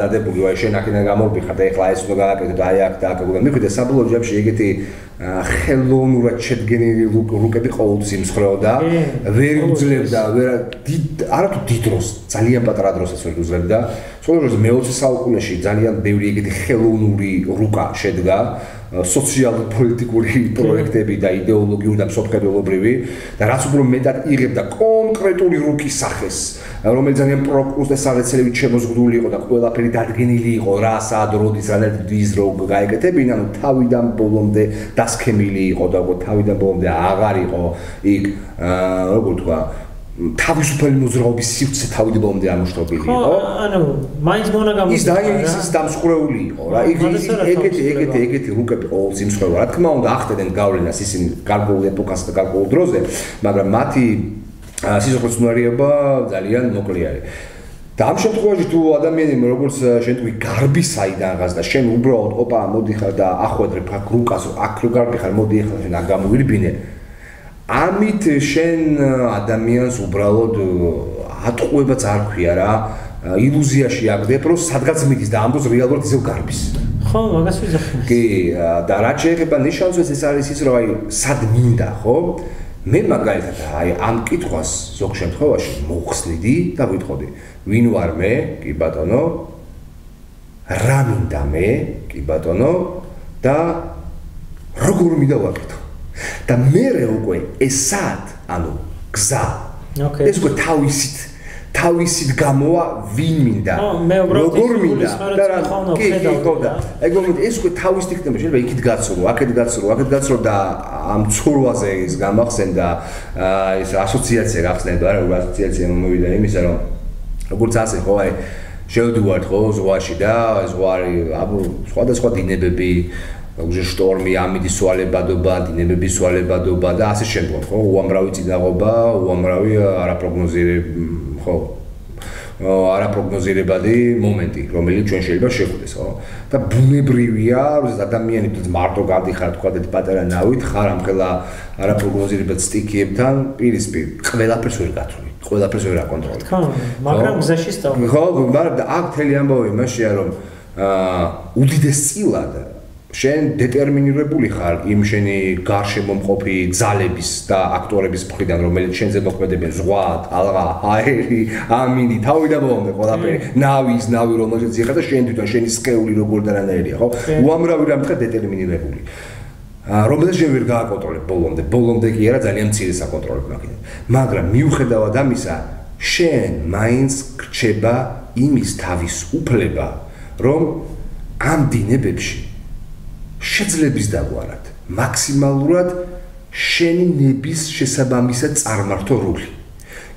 დადებული აი შენ აქედან გამოვიხარ და ეხლა ეს უნდა გააკეთო და აი აქ და აქ უნდა მიხვიდე საბოლოო ჯამში ეგეთი ხელოვნურად შედგენილი რუკები ყოველთვის იმსხრეოდა ვერ უძლებდა ვერ არათუ დიდ დროს ძალიან პატარა დროსაც ვერ უძლებდა სწორედ მე-20 საუკუნეში ძალიან ბევრი ეგეთი ხელოვნური რუკა შედგა. სოციალურ-პოლიტიკური პროექტები და იდეოლოგიური და მსოფლმხედველობრივი. და რაც უფრო მეტად იღებდა კონკრეტული რუკის სახეს რომელიც ძალიან პროკუს და სარეცელივით შემოზღუდული იყო და ყველაფერი დადგენილი იყო რა სად როდის რანაირად ვის რო გაეკეთებინა ნუ თავიდან ბოლომდე დასქემილი იყო და თავიდან ბოლომდე აღარ იყო იქ როგორ თქვა თავისუფალი მოძრაობის სივრცე თავიდან ბოლომდე ამოშრობილი იყო. ხო, ანუ მაინც მონა გამოსულა. ის დაინის ის დამსხვრეული იყო რა. იქ ეგეთი ეგეთი ეგეთი რუკები ყოველ სიმსხვრევა. რა თქმა უნდა, ახდენენ გავლენას ისინი გარკვეულ ეპოქასა და გარკვეულ დროზე, მაგრამ მათი სიცოცხლის უნარიობა ძალიან მოკლე არის. და ამ შემთხვევაში თუ ადამიანი როგორც შენ თქვი გარბის საიდან ღას და შენ უბრალოდ ოპა მოდიხარ და ახვედრებ აქ რუკას აქ რო გარბი ხარ მოდი ახლა შენ აქ გამოვირბინე ამით შენ ადამიანს უბრალოდ ატყუებაც არ ქვია რა. ილუზიაში აგდებ რომ სადღაც მიდის და ამ დროს რეალურად ისევ გარბის. ხო მაგას ვიძახი კი და რა შეიძლება ნიშანს ეს არის ის რომ აი სად მინდა ხო მე მაგალითად აი ამ კითხვას ზოგ შემთხვევაში მოხსნიდი და ვიტყოდი. ვინ ვარ მე? კი ბატონო. რა მინდა მე? კი ბატონო. და როგორ მინდა ვაკეთო? და მე უკვე ესად ანუ გზა. ოკეი ეს უკვე თავისით თავისით გამოვა ვინ მინდა როგორ მინდა და რა კი ხო და ეგ მომენტ ეს უკვე თავისით იქნება შეიძლება იქით გაცრო აქეთ გაცრო აქეთ გაცრო და ამ ცურვაზე ის გამახსენ და ეს ასოციაცია გახსნენ და რა ასოციაცია მომივიდა იმისა რომ როგორც ასე ხო აი შევდივართ ხო ზღვაში და ზღვარი აბუ სხვადასხვა დინებები როგორ შტორმი ამიდის სვალებადობა, დინებების სვალებადობა და ასე შემდგომ, ხო? უამრავი წინაღობა, უამრავი არაპროგნოზირებადი, ხო? არაპროგნოზირებადი მომენტი, რომელიც ჩვენ შეიძლება შეხვდეს, ხო? და ბუნებრივია, რომ ადამიანი თუ მარტო გადიხარ თქვა და პატარა ნავით ხარ ამხელა არაპროგნოზირებად სტიქიებთან პირისპირ, ყველაფერს ვერ გათვლი. ყველაფერს ვერ აკონტროლებ. ხო, მაგრამ გზაში სტავ. ხო, მაგრამ აქ მთელი ამბავი მასია რომ აა უდიდეს წილად შენ დეტერმინირებული ხარ იმ შენი გარშემო მყოფი ძალების და აქტორების მხრიდან რომელიც შენზე მოქმედებენ ზღვა, ალღა, აერი, ამინი, თავიდან მომდე ყველაფერი, ნავის, ნავი რომელშიც იხარ და შენ თვითონ შენი სკეული როგორ დანაერია, ხო? უამრავი რამ ხარ დეტერმინირებული. ა რომელიც შენ ვერ გააკონტროლებ ბოლომდე, ბოლომდე კი არა ძალიან მცირე საკონტროლებ მაგით. მაგრამ მიუხედავად ამისა, შენ მაინც გრჩება იმის თავის უფლება, რომ ამ დინებებში შეძლებს დაგვარად მაქსიმალურად შენი ნების შესაბამისად წარმართო როლი.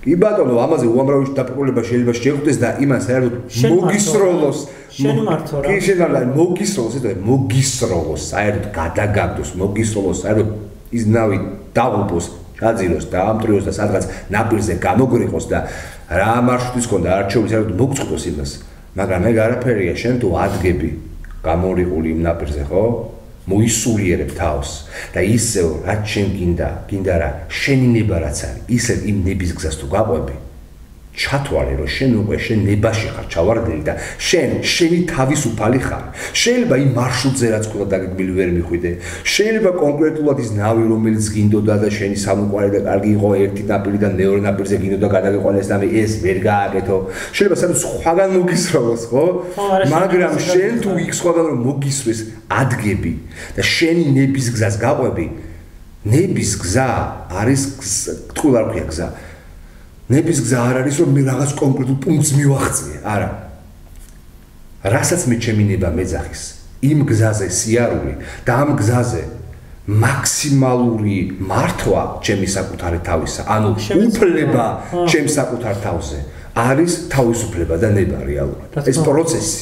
კი ბატონო, ამაზე უამრავი დაპყრობა შეიძლება შეხვდეს და იმას საერთოდ მოგისროლოს. შენ მართო რა. კი შეიძლება მოგისროლოს, ეტყვი მოგისროლოს, საერთოდ გადაგაგდოს, მოგისროლოს, საერთოდ ის ნავი დაღუპოს, ჩაძიროს და ამტრიოს და სადღაც ნაპირზე გამოგვიყოს და რა მარშრუტის ქონდა არჩეული საერთოდ მოგწყვეტოს იმას. მაგრამ მე გარაფერია, შენ თუ ადგები გამორიყული იმ ნაპირზე, ხო? მოისულიერებ თავს და ისევ რაც შენ გინდა, გინდა რა, შენი ნება რაც არის, ისე იმ ნების გზას თუ გაყვები, ჩათვალე რომ შენ უკვე შენ ნებაში ხარ ჩავარდნილი და შენ შენი თავისუფალი ხარ. შეიძლება იმ მარშრუტზე რაც ყველა დაგეგმილი ვერ მიხვიდე. შეიძლება კონკრეტულად ის ნავი რომელიც გინდოდა და შენი სამოყვარე და კარგი იყო ერთი ნაპირიდან მეორე ნაპირზე გინდოდა გადაგეყვანეს და ეს ვერ გააკეთო. შეიძლება სადაც სხვაგან მოგისროლოს ხო? მაგრამ შენ თუ იქ სხვაგან რომ მოგისვეს ადგები და შენი ნების გზას გაყვები ნების გზა არის თქვა რა ქვია გზა ნების გზა არ არის რომ მე რაღაც კონკრეტულ პუნქტს მივახციე არა. რასაც მე ჩემი ნება მეძახის იმ გზაზე სიარული და ამ გზაზე მაქსიმალური მართვა ჩემი საკუთარი თავისა ანუ უფლება ჩემ საკუთარ თავზე არის თავისუფლება და ნება რეალურად. ეს პროცესი.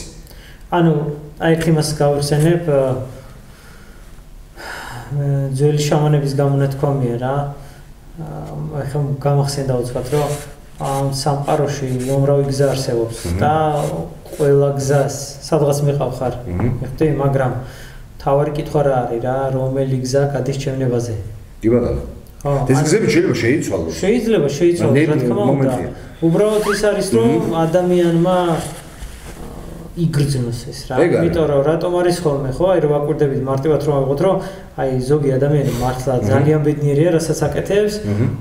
ანუ აი ხიმას გავხსენებ ძველი შამანების გამონათქვამია რა ხომ გამახსენდა უცბად რომ ამ სამყაროში უამრავი გზა არსებობს და ყველა გზას სადღაც მიყავ ხარ. ხტი მაგრამ თავარი კითხვა რა არის რა რომელი გზა გადის ჩემნებაზე კი ბატონო. ეს გზები შეიძლება შეიცვალოს. შეიძლება შეიცვალოს რა თქმა უნდა. უბრალოდ ის არის რომ ადამიანმა იგრძნოს ეს რა. იმიტომ რომ რატომ არის ხოლმე ხო? აი რომ ვაკვირდებით მარტივად რომ ავიღოთ რომ აი ზოგი ადამიანი მართლა ძალიან ბედნიერია, რასაც აკეთებს,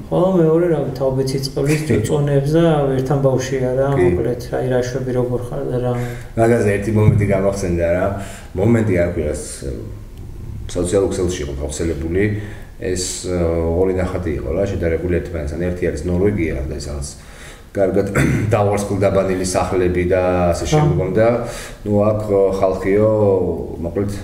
ხოლო მეორე რა ვიცი, თავბეცი წყლის წონებს და ერთთან ბავშვია რა, მოკლედ, აი რა შვები როგორ ხარ და რა. მაგაზე ერთი მომენტი გამახსენდა რა. მომენტი არ ქვია სოციალურ ქსელში იყო გავხსელებული ეს ორი ნახატი იყო რა, შედარებული ერთმანეთთან. ერთი არის ნორვეგია და ეს არის კარგად დავარსკულ დაბანილი სახლები და ასე შემდგომ და ნუ აქ ხალხიო მოკლედ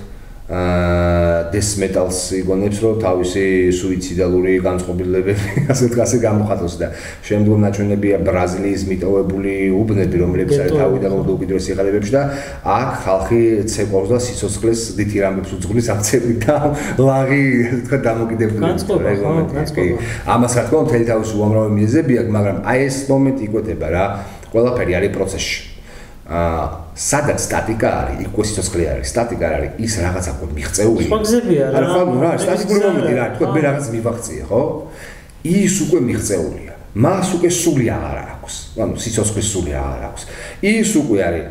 აა დეს მეტალს იგონებს რომ თავისი სუიციდალური განწყობილებები ასე თქასე გამოხატოს და შემდგომ ნაჩვენებია ბრაზილიის მიტოვებული უბნები რომლებიც არის თავიდან უკიდურეს იყალებებში და აქ ხალხი ცეკვავს და სიცოცხლეს დიდი რამებს უძღვნის აქცები და ლაღი თქვა დამოკიდებული ამას რა თქმა უნდა თელი თავისი უამრავი მიზეზები აქვს მაგრამ აი ეს მომენტი იკვეთება რა ყველაფერი არის პროცესში. აა სადაც სტატიკა არის, იქ სიცოცხლე არის, სტატიკა არის, ის რაღაცა ყო მიღწეული. სხვა გზებია რა. არა, ხო, რა, სტატიკური მომენტი რა, თქო, მე რაღაც მივახციე, ხო? ის უკვე მიღწეულია. მას უკვე სული აღარ აქვს. ანუ სიცოცხლის სული აღარ აქვს. ის უკვე არის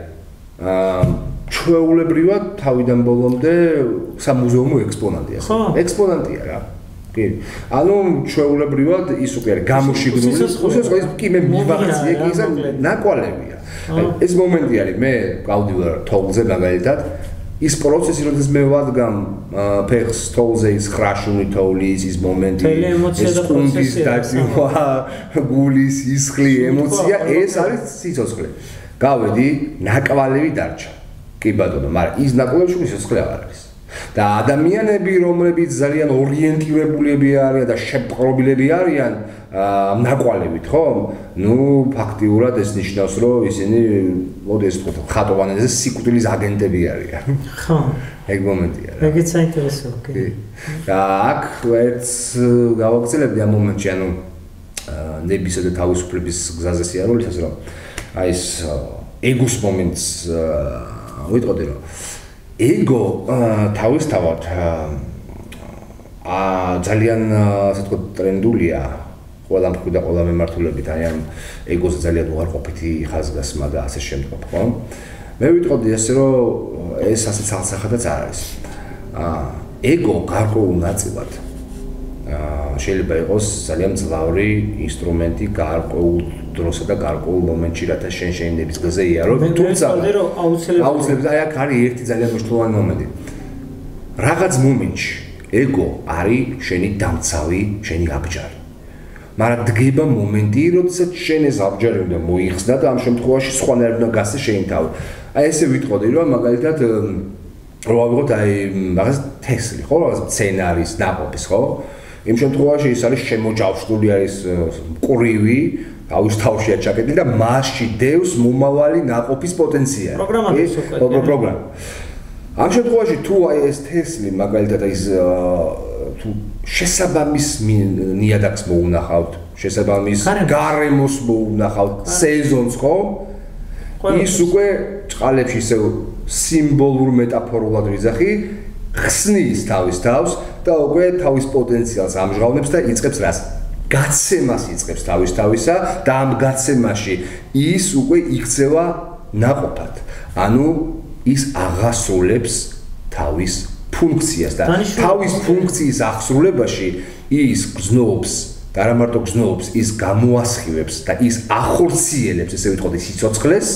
აა ჩვეულებრივად თავიდან ბოლომდე სამუზეუმო ექსპონატია. ექსპონატია რა. კი. ანუ ჩვეულებრივად ის უკვე არის გამოშიგნული. სიცოცხლის კი მე მივახციე, კი ის ნაკვალევია. ეს მომენტი არის მე გავდივარ თოლზე მაგალითად ის პროცესი როდესაც მე ვადგამ ფეხს თოლზე ის ხრაშუნი თოლის ის მომენტი ეს კუნდის დაძივა გულის ისხლი ემოცია ეს არის სიცოცხლე. გავედი ნაკვალევი დარჩა. კი ბატონო მაგრამ ის ნაკვალევი სიცოცხლე არ არის და ადამიანები რომლებიც ძალიან ორიენტირებულები არიან და შეპყრობილები არიან ნაკვალებით, ხო? ნუ ფაქტიურად ეს ნიშნავს, რომ ისინი მოდი ეს თქო, ხატოვანეზე სიკვდილის აგენტები არიან. ხო. ეგ მომენტია რა. ეგეც საინტერესოა, კი. და აქ ერთ გავაგზავნებდი ამ მომენტში, ანუ ნებისა და თავისუფლების გზაზე სიარულისას, რომ აი ეს ეგოს მომენტს ვიტყოდი, რომ ეგო თავისთავად აა ძალიან ასე თქო ტრენდულია ყველა მხრივ და ყველა მემართულებით აი ამ ეგოზე ძალიან უარყოფითი ხაზგასმა და ასე შემდგომ ხო? მე ვიტყოდი ასე რომ ეს ასე ცალსახადაც არ არის აა ეგო გარკვეულ ნაწილად შეიძლება იყოს ძალიან ძლავრი ინსტრუმენტი გარკვეულ დროსა და გარკვეულ მომენტში რათა შენ შეინდების გზაზე იარო თუმცა აუცილებლად აი აქ არის ერთი ძალიან მნიშვნელოვანი მომენტი რაღაც მომენტში ეგო არის შენი დამცავი შენი აბჯარი მაგრამ დგება მომენტი, როდესაც შენ ეს აბჯარი უნდა მოიხსნა და ამ შემთხვევაში სხვანაირად უნდა გასცე შენ თავი. აი ესე ვიტყოდი, რომ მაგალითად რო ავიღოთ აი რაღაც თესლი, ხო, რაღაც სცენარის ნაყოფის, ხო? იმ შემთხვევაში ის არის შემოჯავშნული არის მყრივი, აუს თავშია ჩაკეტილი და მასში დევს მომავალი ნაყოფის პოტენციალი. პროგრამატის უკვე. პროგრამა. ამ შემთხვევაში თუ აი ეს თესლი მაგალითად აი თუ შესაბამის ნიადაგს მოუნახავთ, შესაბამის გარემოს მოუნახავთ, სეზონს ხო? ის უკვე წყალებში ისე სიმბოლურ მეტაფორულად ვიზახი, ხსნის თავის თავს და უკვე თავის პოტენციალს ამჟღავნებს და იწყებს რას? გაცემას იწებს თავის თავისა და ამ გაცემაში ის უკვე იქცევა ნაყოფად. ანუ ის აღასრულებს თავის ფუნქციას და თავის ფუნქციის აღსრულებაში ის გზნობს და არა მარტო გზნობს, ის გამოასხივებს და ის ახორციელებს, ესე ვიტყოდი, სიცოცხლეს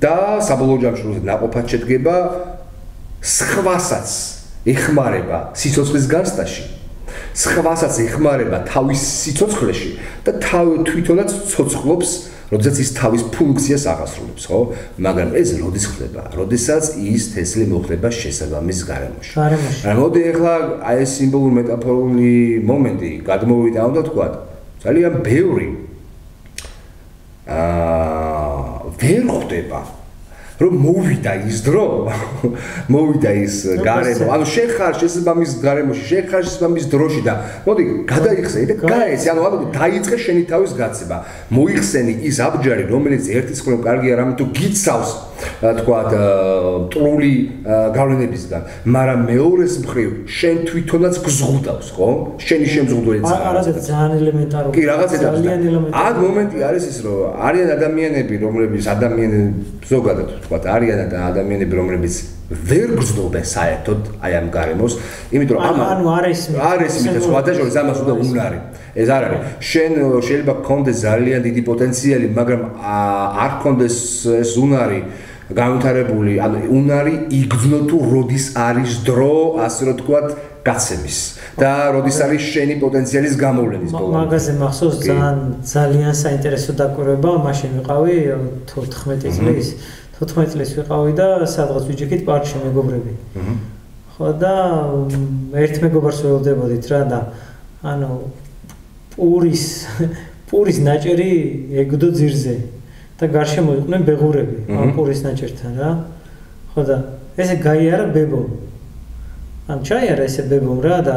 და საბოლოო ჯამში ნაყოფად შედგება სხვასაც ეხმარება სიცოცხლის განცდაში. სხვასაც ეხმარება თავის სიცოცხლეში და თავ თვითონაც ცოცხლობს როდესაც ის თავის ფუნქციას აღასრულებს, ხო? მაგრამ ეს როდის ხდება? როდესაც ის თესლი მოხდება შესაბამის გარემოში. გარემოში. რა მოდი ახლა აი ეს სიმბოლური მეტაფორული მომენტი გადმოვიდა, უნდა თქვა, ძალიან ბევრი აა ვერ ხდება რომ მოვიდა ის დრო მოვიდა ის გარემო. ანუ შენ ხარ შესაბამის გარემოში შენ ხარ შესაბამის დროში და მოდი გადაიხსენე და გაეცე ანუ ანუ დაიწყე შენი თავის გაცება მოიხსენი ის აბჯარი რომელიც ერთის ხოლმე კარგია რამე თუ გიცავს თქვა ტრული გავლენებისგან მაგრამ მეორეს მხრივ შენ თვითონაც გზღუდავს ხო? შენი შემზღუდველი ძალიან არა ძალიან ელემენტარული. კი რაღაც ძალიან ელემენტარული. აქ მომენტი არის ის რომ არიან ადამიანები რომლებიც ადამიანები ზოგადად თქვა არიან და ადამიანები რომლებიც ვერ გრძნობენ საერთოდ აი ამ გარემოს იმიტომ რომ ამ ანუ არის არის მითხე სხვათა შორის ამას უნდა უნარი. ეს არ არის. შენ შეიძლება გქონდეს ძალიან დიდი პოტენციალი მაგრამ არ გქონდეს ეს უნარი განვითარებული ანუ უნარი იგრძნო თუ როდის არის დრო ასე რომ თქვა გაცემის. და როდის არის შენი პოტენციალის გამოვლენის ბოლო მაგაზე მახსოვს ძალიან ძალიან საინტერესო დაკვირვება. მაშინ ვიყავი 14 წლის 14 წლის ვიყავი და სადღაც ვიჯექით პარკში მეგობრები. აჰა. ხო და ერთ მეგობარს ველოდებოდით რა და ანუ პურის პურის ნაჭერი ეგდო ძირზე და გარშემო იყვნენ ბეღურები ამ პურის ნაჭერთან რა. ხო და ესე გაიარა ბებო. ან ჩაიარა ესე ბებომ რა და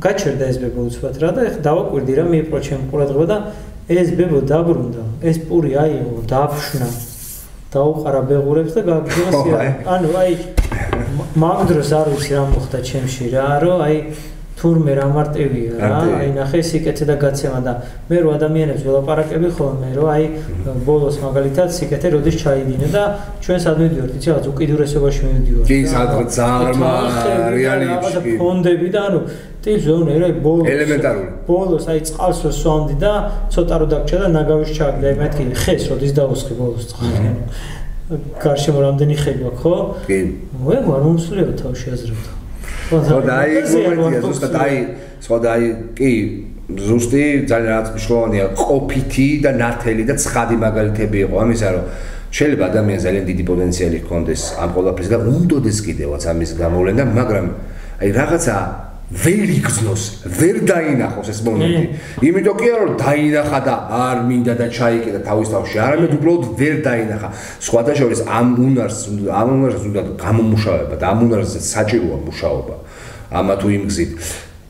გაჩერდა ეს ბებო უცბად რა და ეხა დავაკვირდი რა მიიპყრო ჩემ ყურადღება და ეს ბებო დაბრუნდა. ეს პური აიღო, დააფშნა. დაუყარა ბეღურებს და გაგზავნა. ანუ აი მაგ დროს არ ვიცი რა მოხდა ჩემში რა, რომ აი თურმე რა მარტივია რა, აი ნახე სიკეთე და გაცემა და მე რო ადამიანებს ველაპარაკები ხოლმე, რომ აი ბოლოს მაგალითად სიკეთე როდის ჩაიდინე და ჩვენ სად მივდივართ, იცი რაღაც უკიდურესობაში მივდივართ. კი, სადღაც ძალიან რეალებში. ფონდები და ანუ ტიპს ზონე რა ბოლოს ელემენტარული. ბოლოს აი წყალს სვამდი და ცოტა რო დაგჭა და ნაგავის ჩაგდა აი მეთქი ხეს როდის დავუსხი ბოლოს წყალი გარშემო რამდენი ხე გვაქვს ხო? კი. მე ვარ მომსულიო თავში აზრებდა ხო და აი მომენტია ზუსტად აი სხვა და აი კი ზუსტი ძალიან რაც მნიშვნელოვანია ყოფითი და ნათელი და ცხადი მაგალითები იყო. ამისა რომ შეიძლება ადამიანს ძალიან დიდი პოტენციალი ჰქონდეს ამ ყველაფრის და უნდოდეს კიდევაც ამის გამოვლენა მაგრამ აი რაღაცა ვერ იგზნოს, ვერ დაინახოს ეს მომენტი. იმიტომ კი არა რომ დაინახა და არ მინდა და ჩაიკიდა თავის თავში, არამედ უბრალოდ ვერ დაინახა. შორის ამ უნარს, ამ უნარს უნდა გამომუშავება და ამ უნარზე საჭიროა მუშაობა. ამა თუ იმ გზით.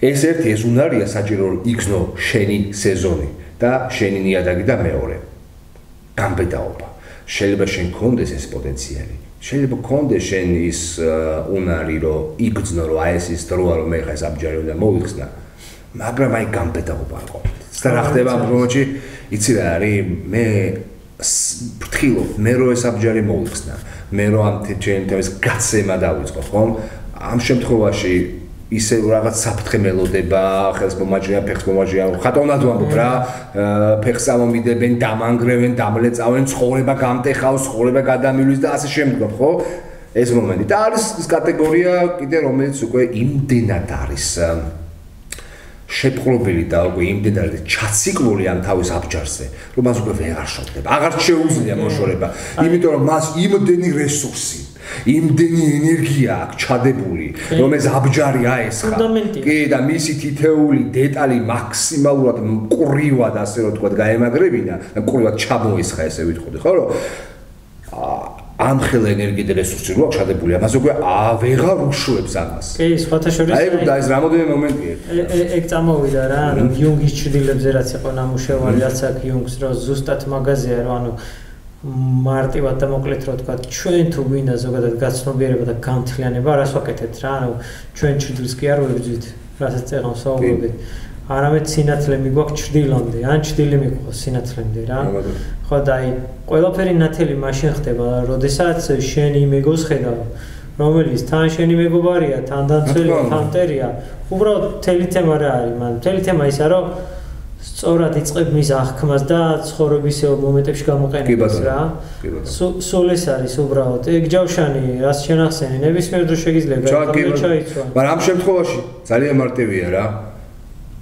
ეს ერთი ეს უნარია საჭირო რომ იგზნო შენი სეზონი და შენი ნიადაგი და მეორე. გამბედაობა. შეიძლება შენ კონდეს ეს პოტენციალი. შეიძლება გქონდეს შენ ის უნარი რომ იგრძნო რომ აი ეს ის დროა რომ მე ხა ეს აბჯარი უნდა მოვიხსნა მაგრამ აი გამბედაობა არ ყოფილი და რა ხდება ამ მომენტში იცი რა არის მე ფრთხილობ მე რო ეს აბჯარი მოვიხსნა მე რო ამ თეჩენთების გაცემა დავიწყო ხომ? ამ შემთხვევაში ისე რაღაც საფრთხე მელოდება, ხელს მომაჯრია, ფეხს მომაჯრია, ხატოვნად ვამბობ რა, ფეხს ამომიდებენ, დამანგრევენ, დამლეწავენ, ცხოვრება გამტეხავს, ცხოვრება გადამილვის და ასე შემდგომ, ხო? ეს მომენტი. და არის ის კატეგორია კიდე რომელიც უკვე იმდენად არის შეფრობილი და უკვე იმდენად ჩაციკლული ამ თავის აბჯარზე, რომ მას უკვე ვეღარ შევდება. აღარ შეუძლია მოშორება, იმიტომ რომ მას იმდენი რესურსი იმდენი ენერგია აქვს ჩადებული, რომელიც აბჯარი აესხა. კი და მისი თითეული დეტალი მაქსიმალურად მყრივად ასე რომ თქვა გაემაგრებინა, მყრივად ჩამოესხა ესე ვიტყოდი, ხო რომ ამ ხელ ენერგია და რესურსი რო ჩადებული, ამას უკვე ავეღარ უშვებს ამას. კი, სხვათა შორის აი და ეს რამოდენიმე მომენტია. ეგ წამოვიდა რა, იუნგის ჭრილებზე რაც იყო ნამუშევარი, რაც აქ იუნგს რო ზუსტად მაგაზია რა, ანუ მარტივად და მოკლედ რო თქვა ჩვენ თუ გვინდა ზოგადად გაცნობიერება და გამთლიანება რას ვაკეთებთ რა ანუ ჩვენ ჭრილს კი არ ვებძვით რასაც წეღავს საუბრობთ არამედ სინათლე მიგვაქვს ჭრდილამდე, ან ჭრდილი მიგვაქვს სინათლემდე რა. ხო და აი ყველაფერი ნათელი მაშინ ხდება, როდესაც შენ იმეგოს ხედავ, რომელიც თან შენი მეგობარია, თან დაცველი, თან ტერია. უბრალოდ თელი თემა რა არის, მან თელი თემა ისა რომ სწორად იწყებ მის აღქმას და ცხოვრებისეულ მომენტებში გამოყენებას რა. სულ ეს არის უბრალოდ. ეგ ჯავშანი, რას შენახსენი, ნებისმიერ დროს შეგიძლია ჩაიცვა. მაგრამ ამ შემთხვევაში ძალიან მარტივია რა.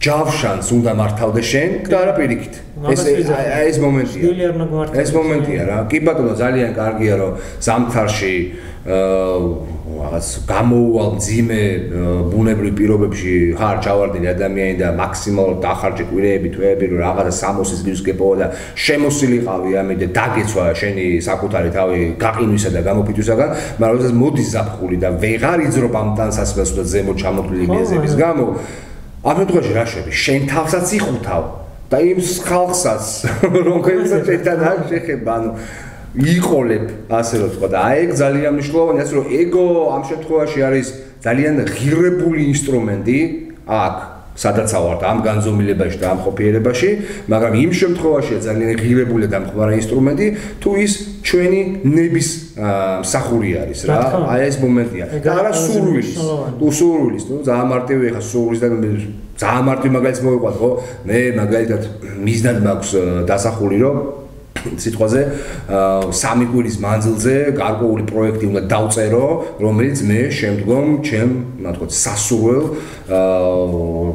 ჯავშანს უნდა მართავდე შენ და არა პირიქით. ეს ეს მომენტია. ეს მომენტია რა. კი ბატონო, ძალიან კარგია რომ ზამთარში აა რაღაც გამოუვალ ძიმე ბუნებრივ პირობებში ხარ ჩავარდნილი ადამიანი და მაქსიმალურად დახარჯე კვირეები თვეები რომ რაღაცა სამოსის გირს გეპოვა და შემოსილიყავი ამით და დაგეცვა შენი საკუთარი თავი გაყინვისა და გამოფიტვისაგან მაგრამ როდესაც მოდის ზაფხული და ვეღარ იძრობ ამ ტანსაცმელს და ზემო ჩამოთვლილი მეზების გამო ამ შემთხვევაში რა შეები? შენ თავსაც იხუთავ და იმ ხალხსაც რომელსაც ერთად არ შეხება ანუ იყოლებ ასე რომ თქვა და აი ეგ ძალიან მნიშვნელოვანია ასე რომ ეგო ამ შემთხვევაში არის ძალიან ღირებული ინსტრუმენტი აქ სადაც ავართ ამ განზომილებაში და ამ ყოფიერებაში მაგრამ იმ შემთხვევაშია ძალიან ღირებული და მხმარე ინსტრუმენტი თუ ის ჩვენი ნების მსახური არის რა აი ეს მომენტია. და არა სურვილის თუ სურვილის თუ ძალიან მარტივი ხა სურვილის და ძალიან მარტივი მაგალითს მოვიყვანო ხო? მე მაგალითად მიზნად მაქვს დასახული რომ სიტყვაზე სამი კვირის მანძილზე გარკვეული პროექტი უნდა დავწერო, რომელიც მე შემდგომ ჩემ, რა თქმა უნდა, სასურველ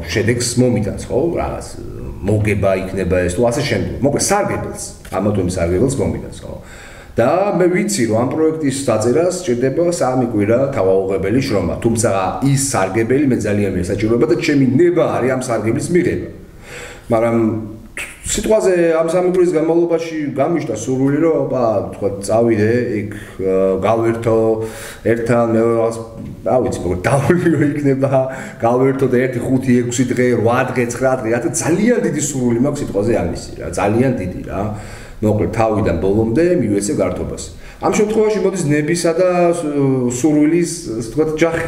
შედეგს მომიტანს, ხო? რაღაც მოგება იქნება ეს თუ ასე შემდეგ. მოკლედ სარგებელს, ამათომის სარგებელს მომიტანს, ხო? და მე ვიცი რომ ამ პროექტის დაწერას სჭირდება სამი კვირა თავაუღებელი შრომა, თუმცა ის სარგებელი მე ძალიან მესაჭიროება და ჩემი ნება არის ამ სარგებლის მიღება. მაგრამ სიტყვაზე ამ სამი კვირის განმავლობაში გამიშთა სურვილი რომ აბა თქვა წავიდე იქ გავერთო ერთთან მე რა ვიცი როგორ დავლიო იქნება გავერთო და 1 5 6 დღე 8 დღე 9 დღე რა ძალიან დიდი სურვილი მაქვს სიტყვაზე ამისი რა ძალიან დიდი რა. მოკლედ თავიდან ბოლომდე მივეცე გართობას. ამ შემთხვევაში მოდის ნებისა და სურვილის თქვა ჯახი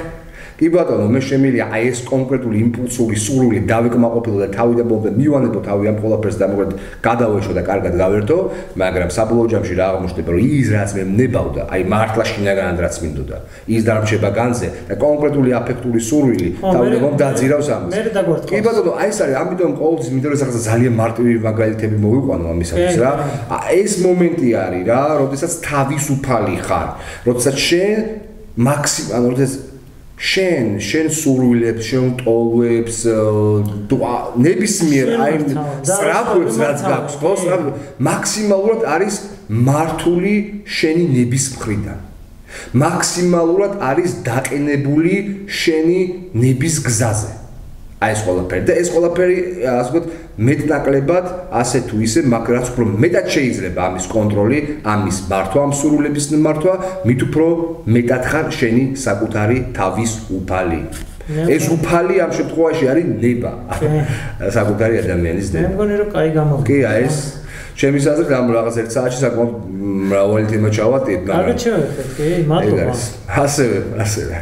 კი ბატონო, მე შემილია აი ეს კონკრეტული იმპულსური სურვილი დავეკმაყოფილო და თავიდან მომდე მივანებო თავი ამ ყველაფერს და მოკლედ გადავეშო და კარგად გავერთო, მაგრამ საბოლოო ჯამში რა აღმოჩნდება, რომ ის რაც მე ნებავდა, აი მართლა შინაგანად რაც მინდოდა, ის დარჩება განზე და კონკრეტული აფექტური სურვილი თავიდან მომდაძირავს ამას. მე დაგვარტყა. კი ბატონო, აი ეს არის, ამიტომ ყოველთვის მინდა რომ რაღაცა ძალიან მარტივი მაგალითები მოვიყვანო ამისათვის რა. ეს მომენტი არის რა, როდესაც თავისუფალი ხარ, როდესაც შენ მაქსიმალ როდესაც შენ შენ სურვილებს შენ ტოლვებს ნებისმიერ აი სწრაფებს რაც გაქვს ხო? მაქსიმალურად არის მართული შენი ნების მხრიდან მაქსიმალურად არის დაყენებული შენი ნების გზაზე. აი ეს ყველაფერი. და ეს ყველაფერი ასე ვთქვათ მეტნაკლებად ასე თუ ისე მაგრამ უფრო მეტად შეიძლება ამის კონტროლი ამის მართვა ამ სურვილების მართვა მით უფრო მეტად ხარ შენი საკუთარი თავის უფალი. ეს უფალი ამ შემთხვევაში არის ნება. საკუთარი ადამიანის ნება. მე მგონი რომ კაი გამოვიდა კი აი ეს ჩემი საზრით ამ რაღაც ერთ საათში საკმაოდ მრავალი თემა ჩავატეთ მაგრამ არა ჩვენ კი მადლობა. ასევე ასევე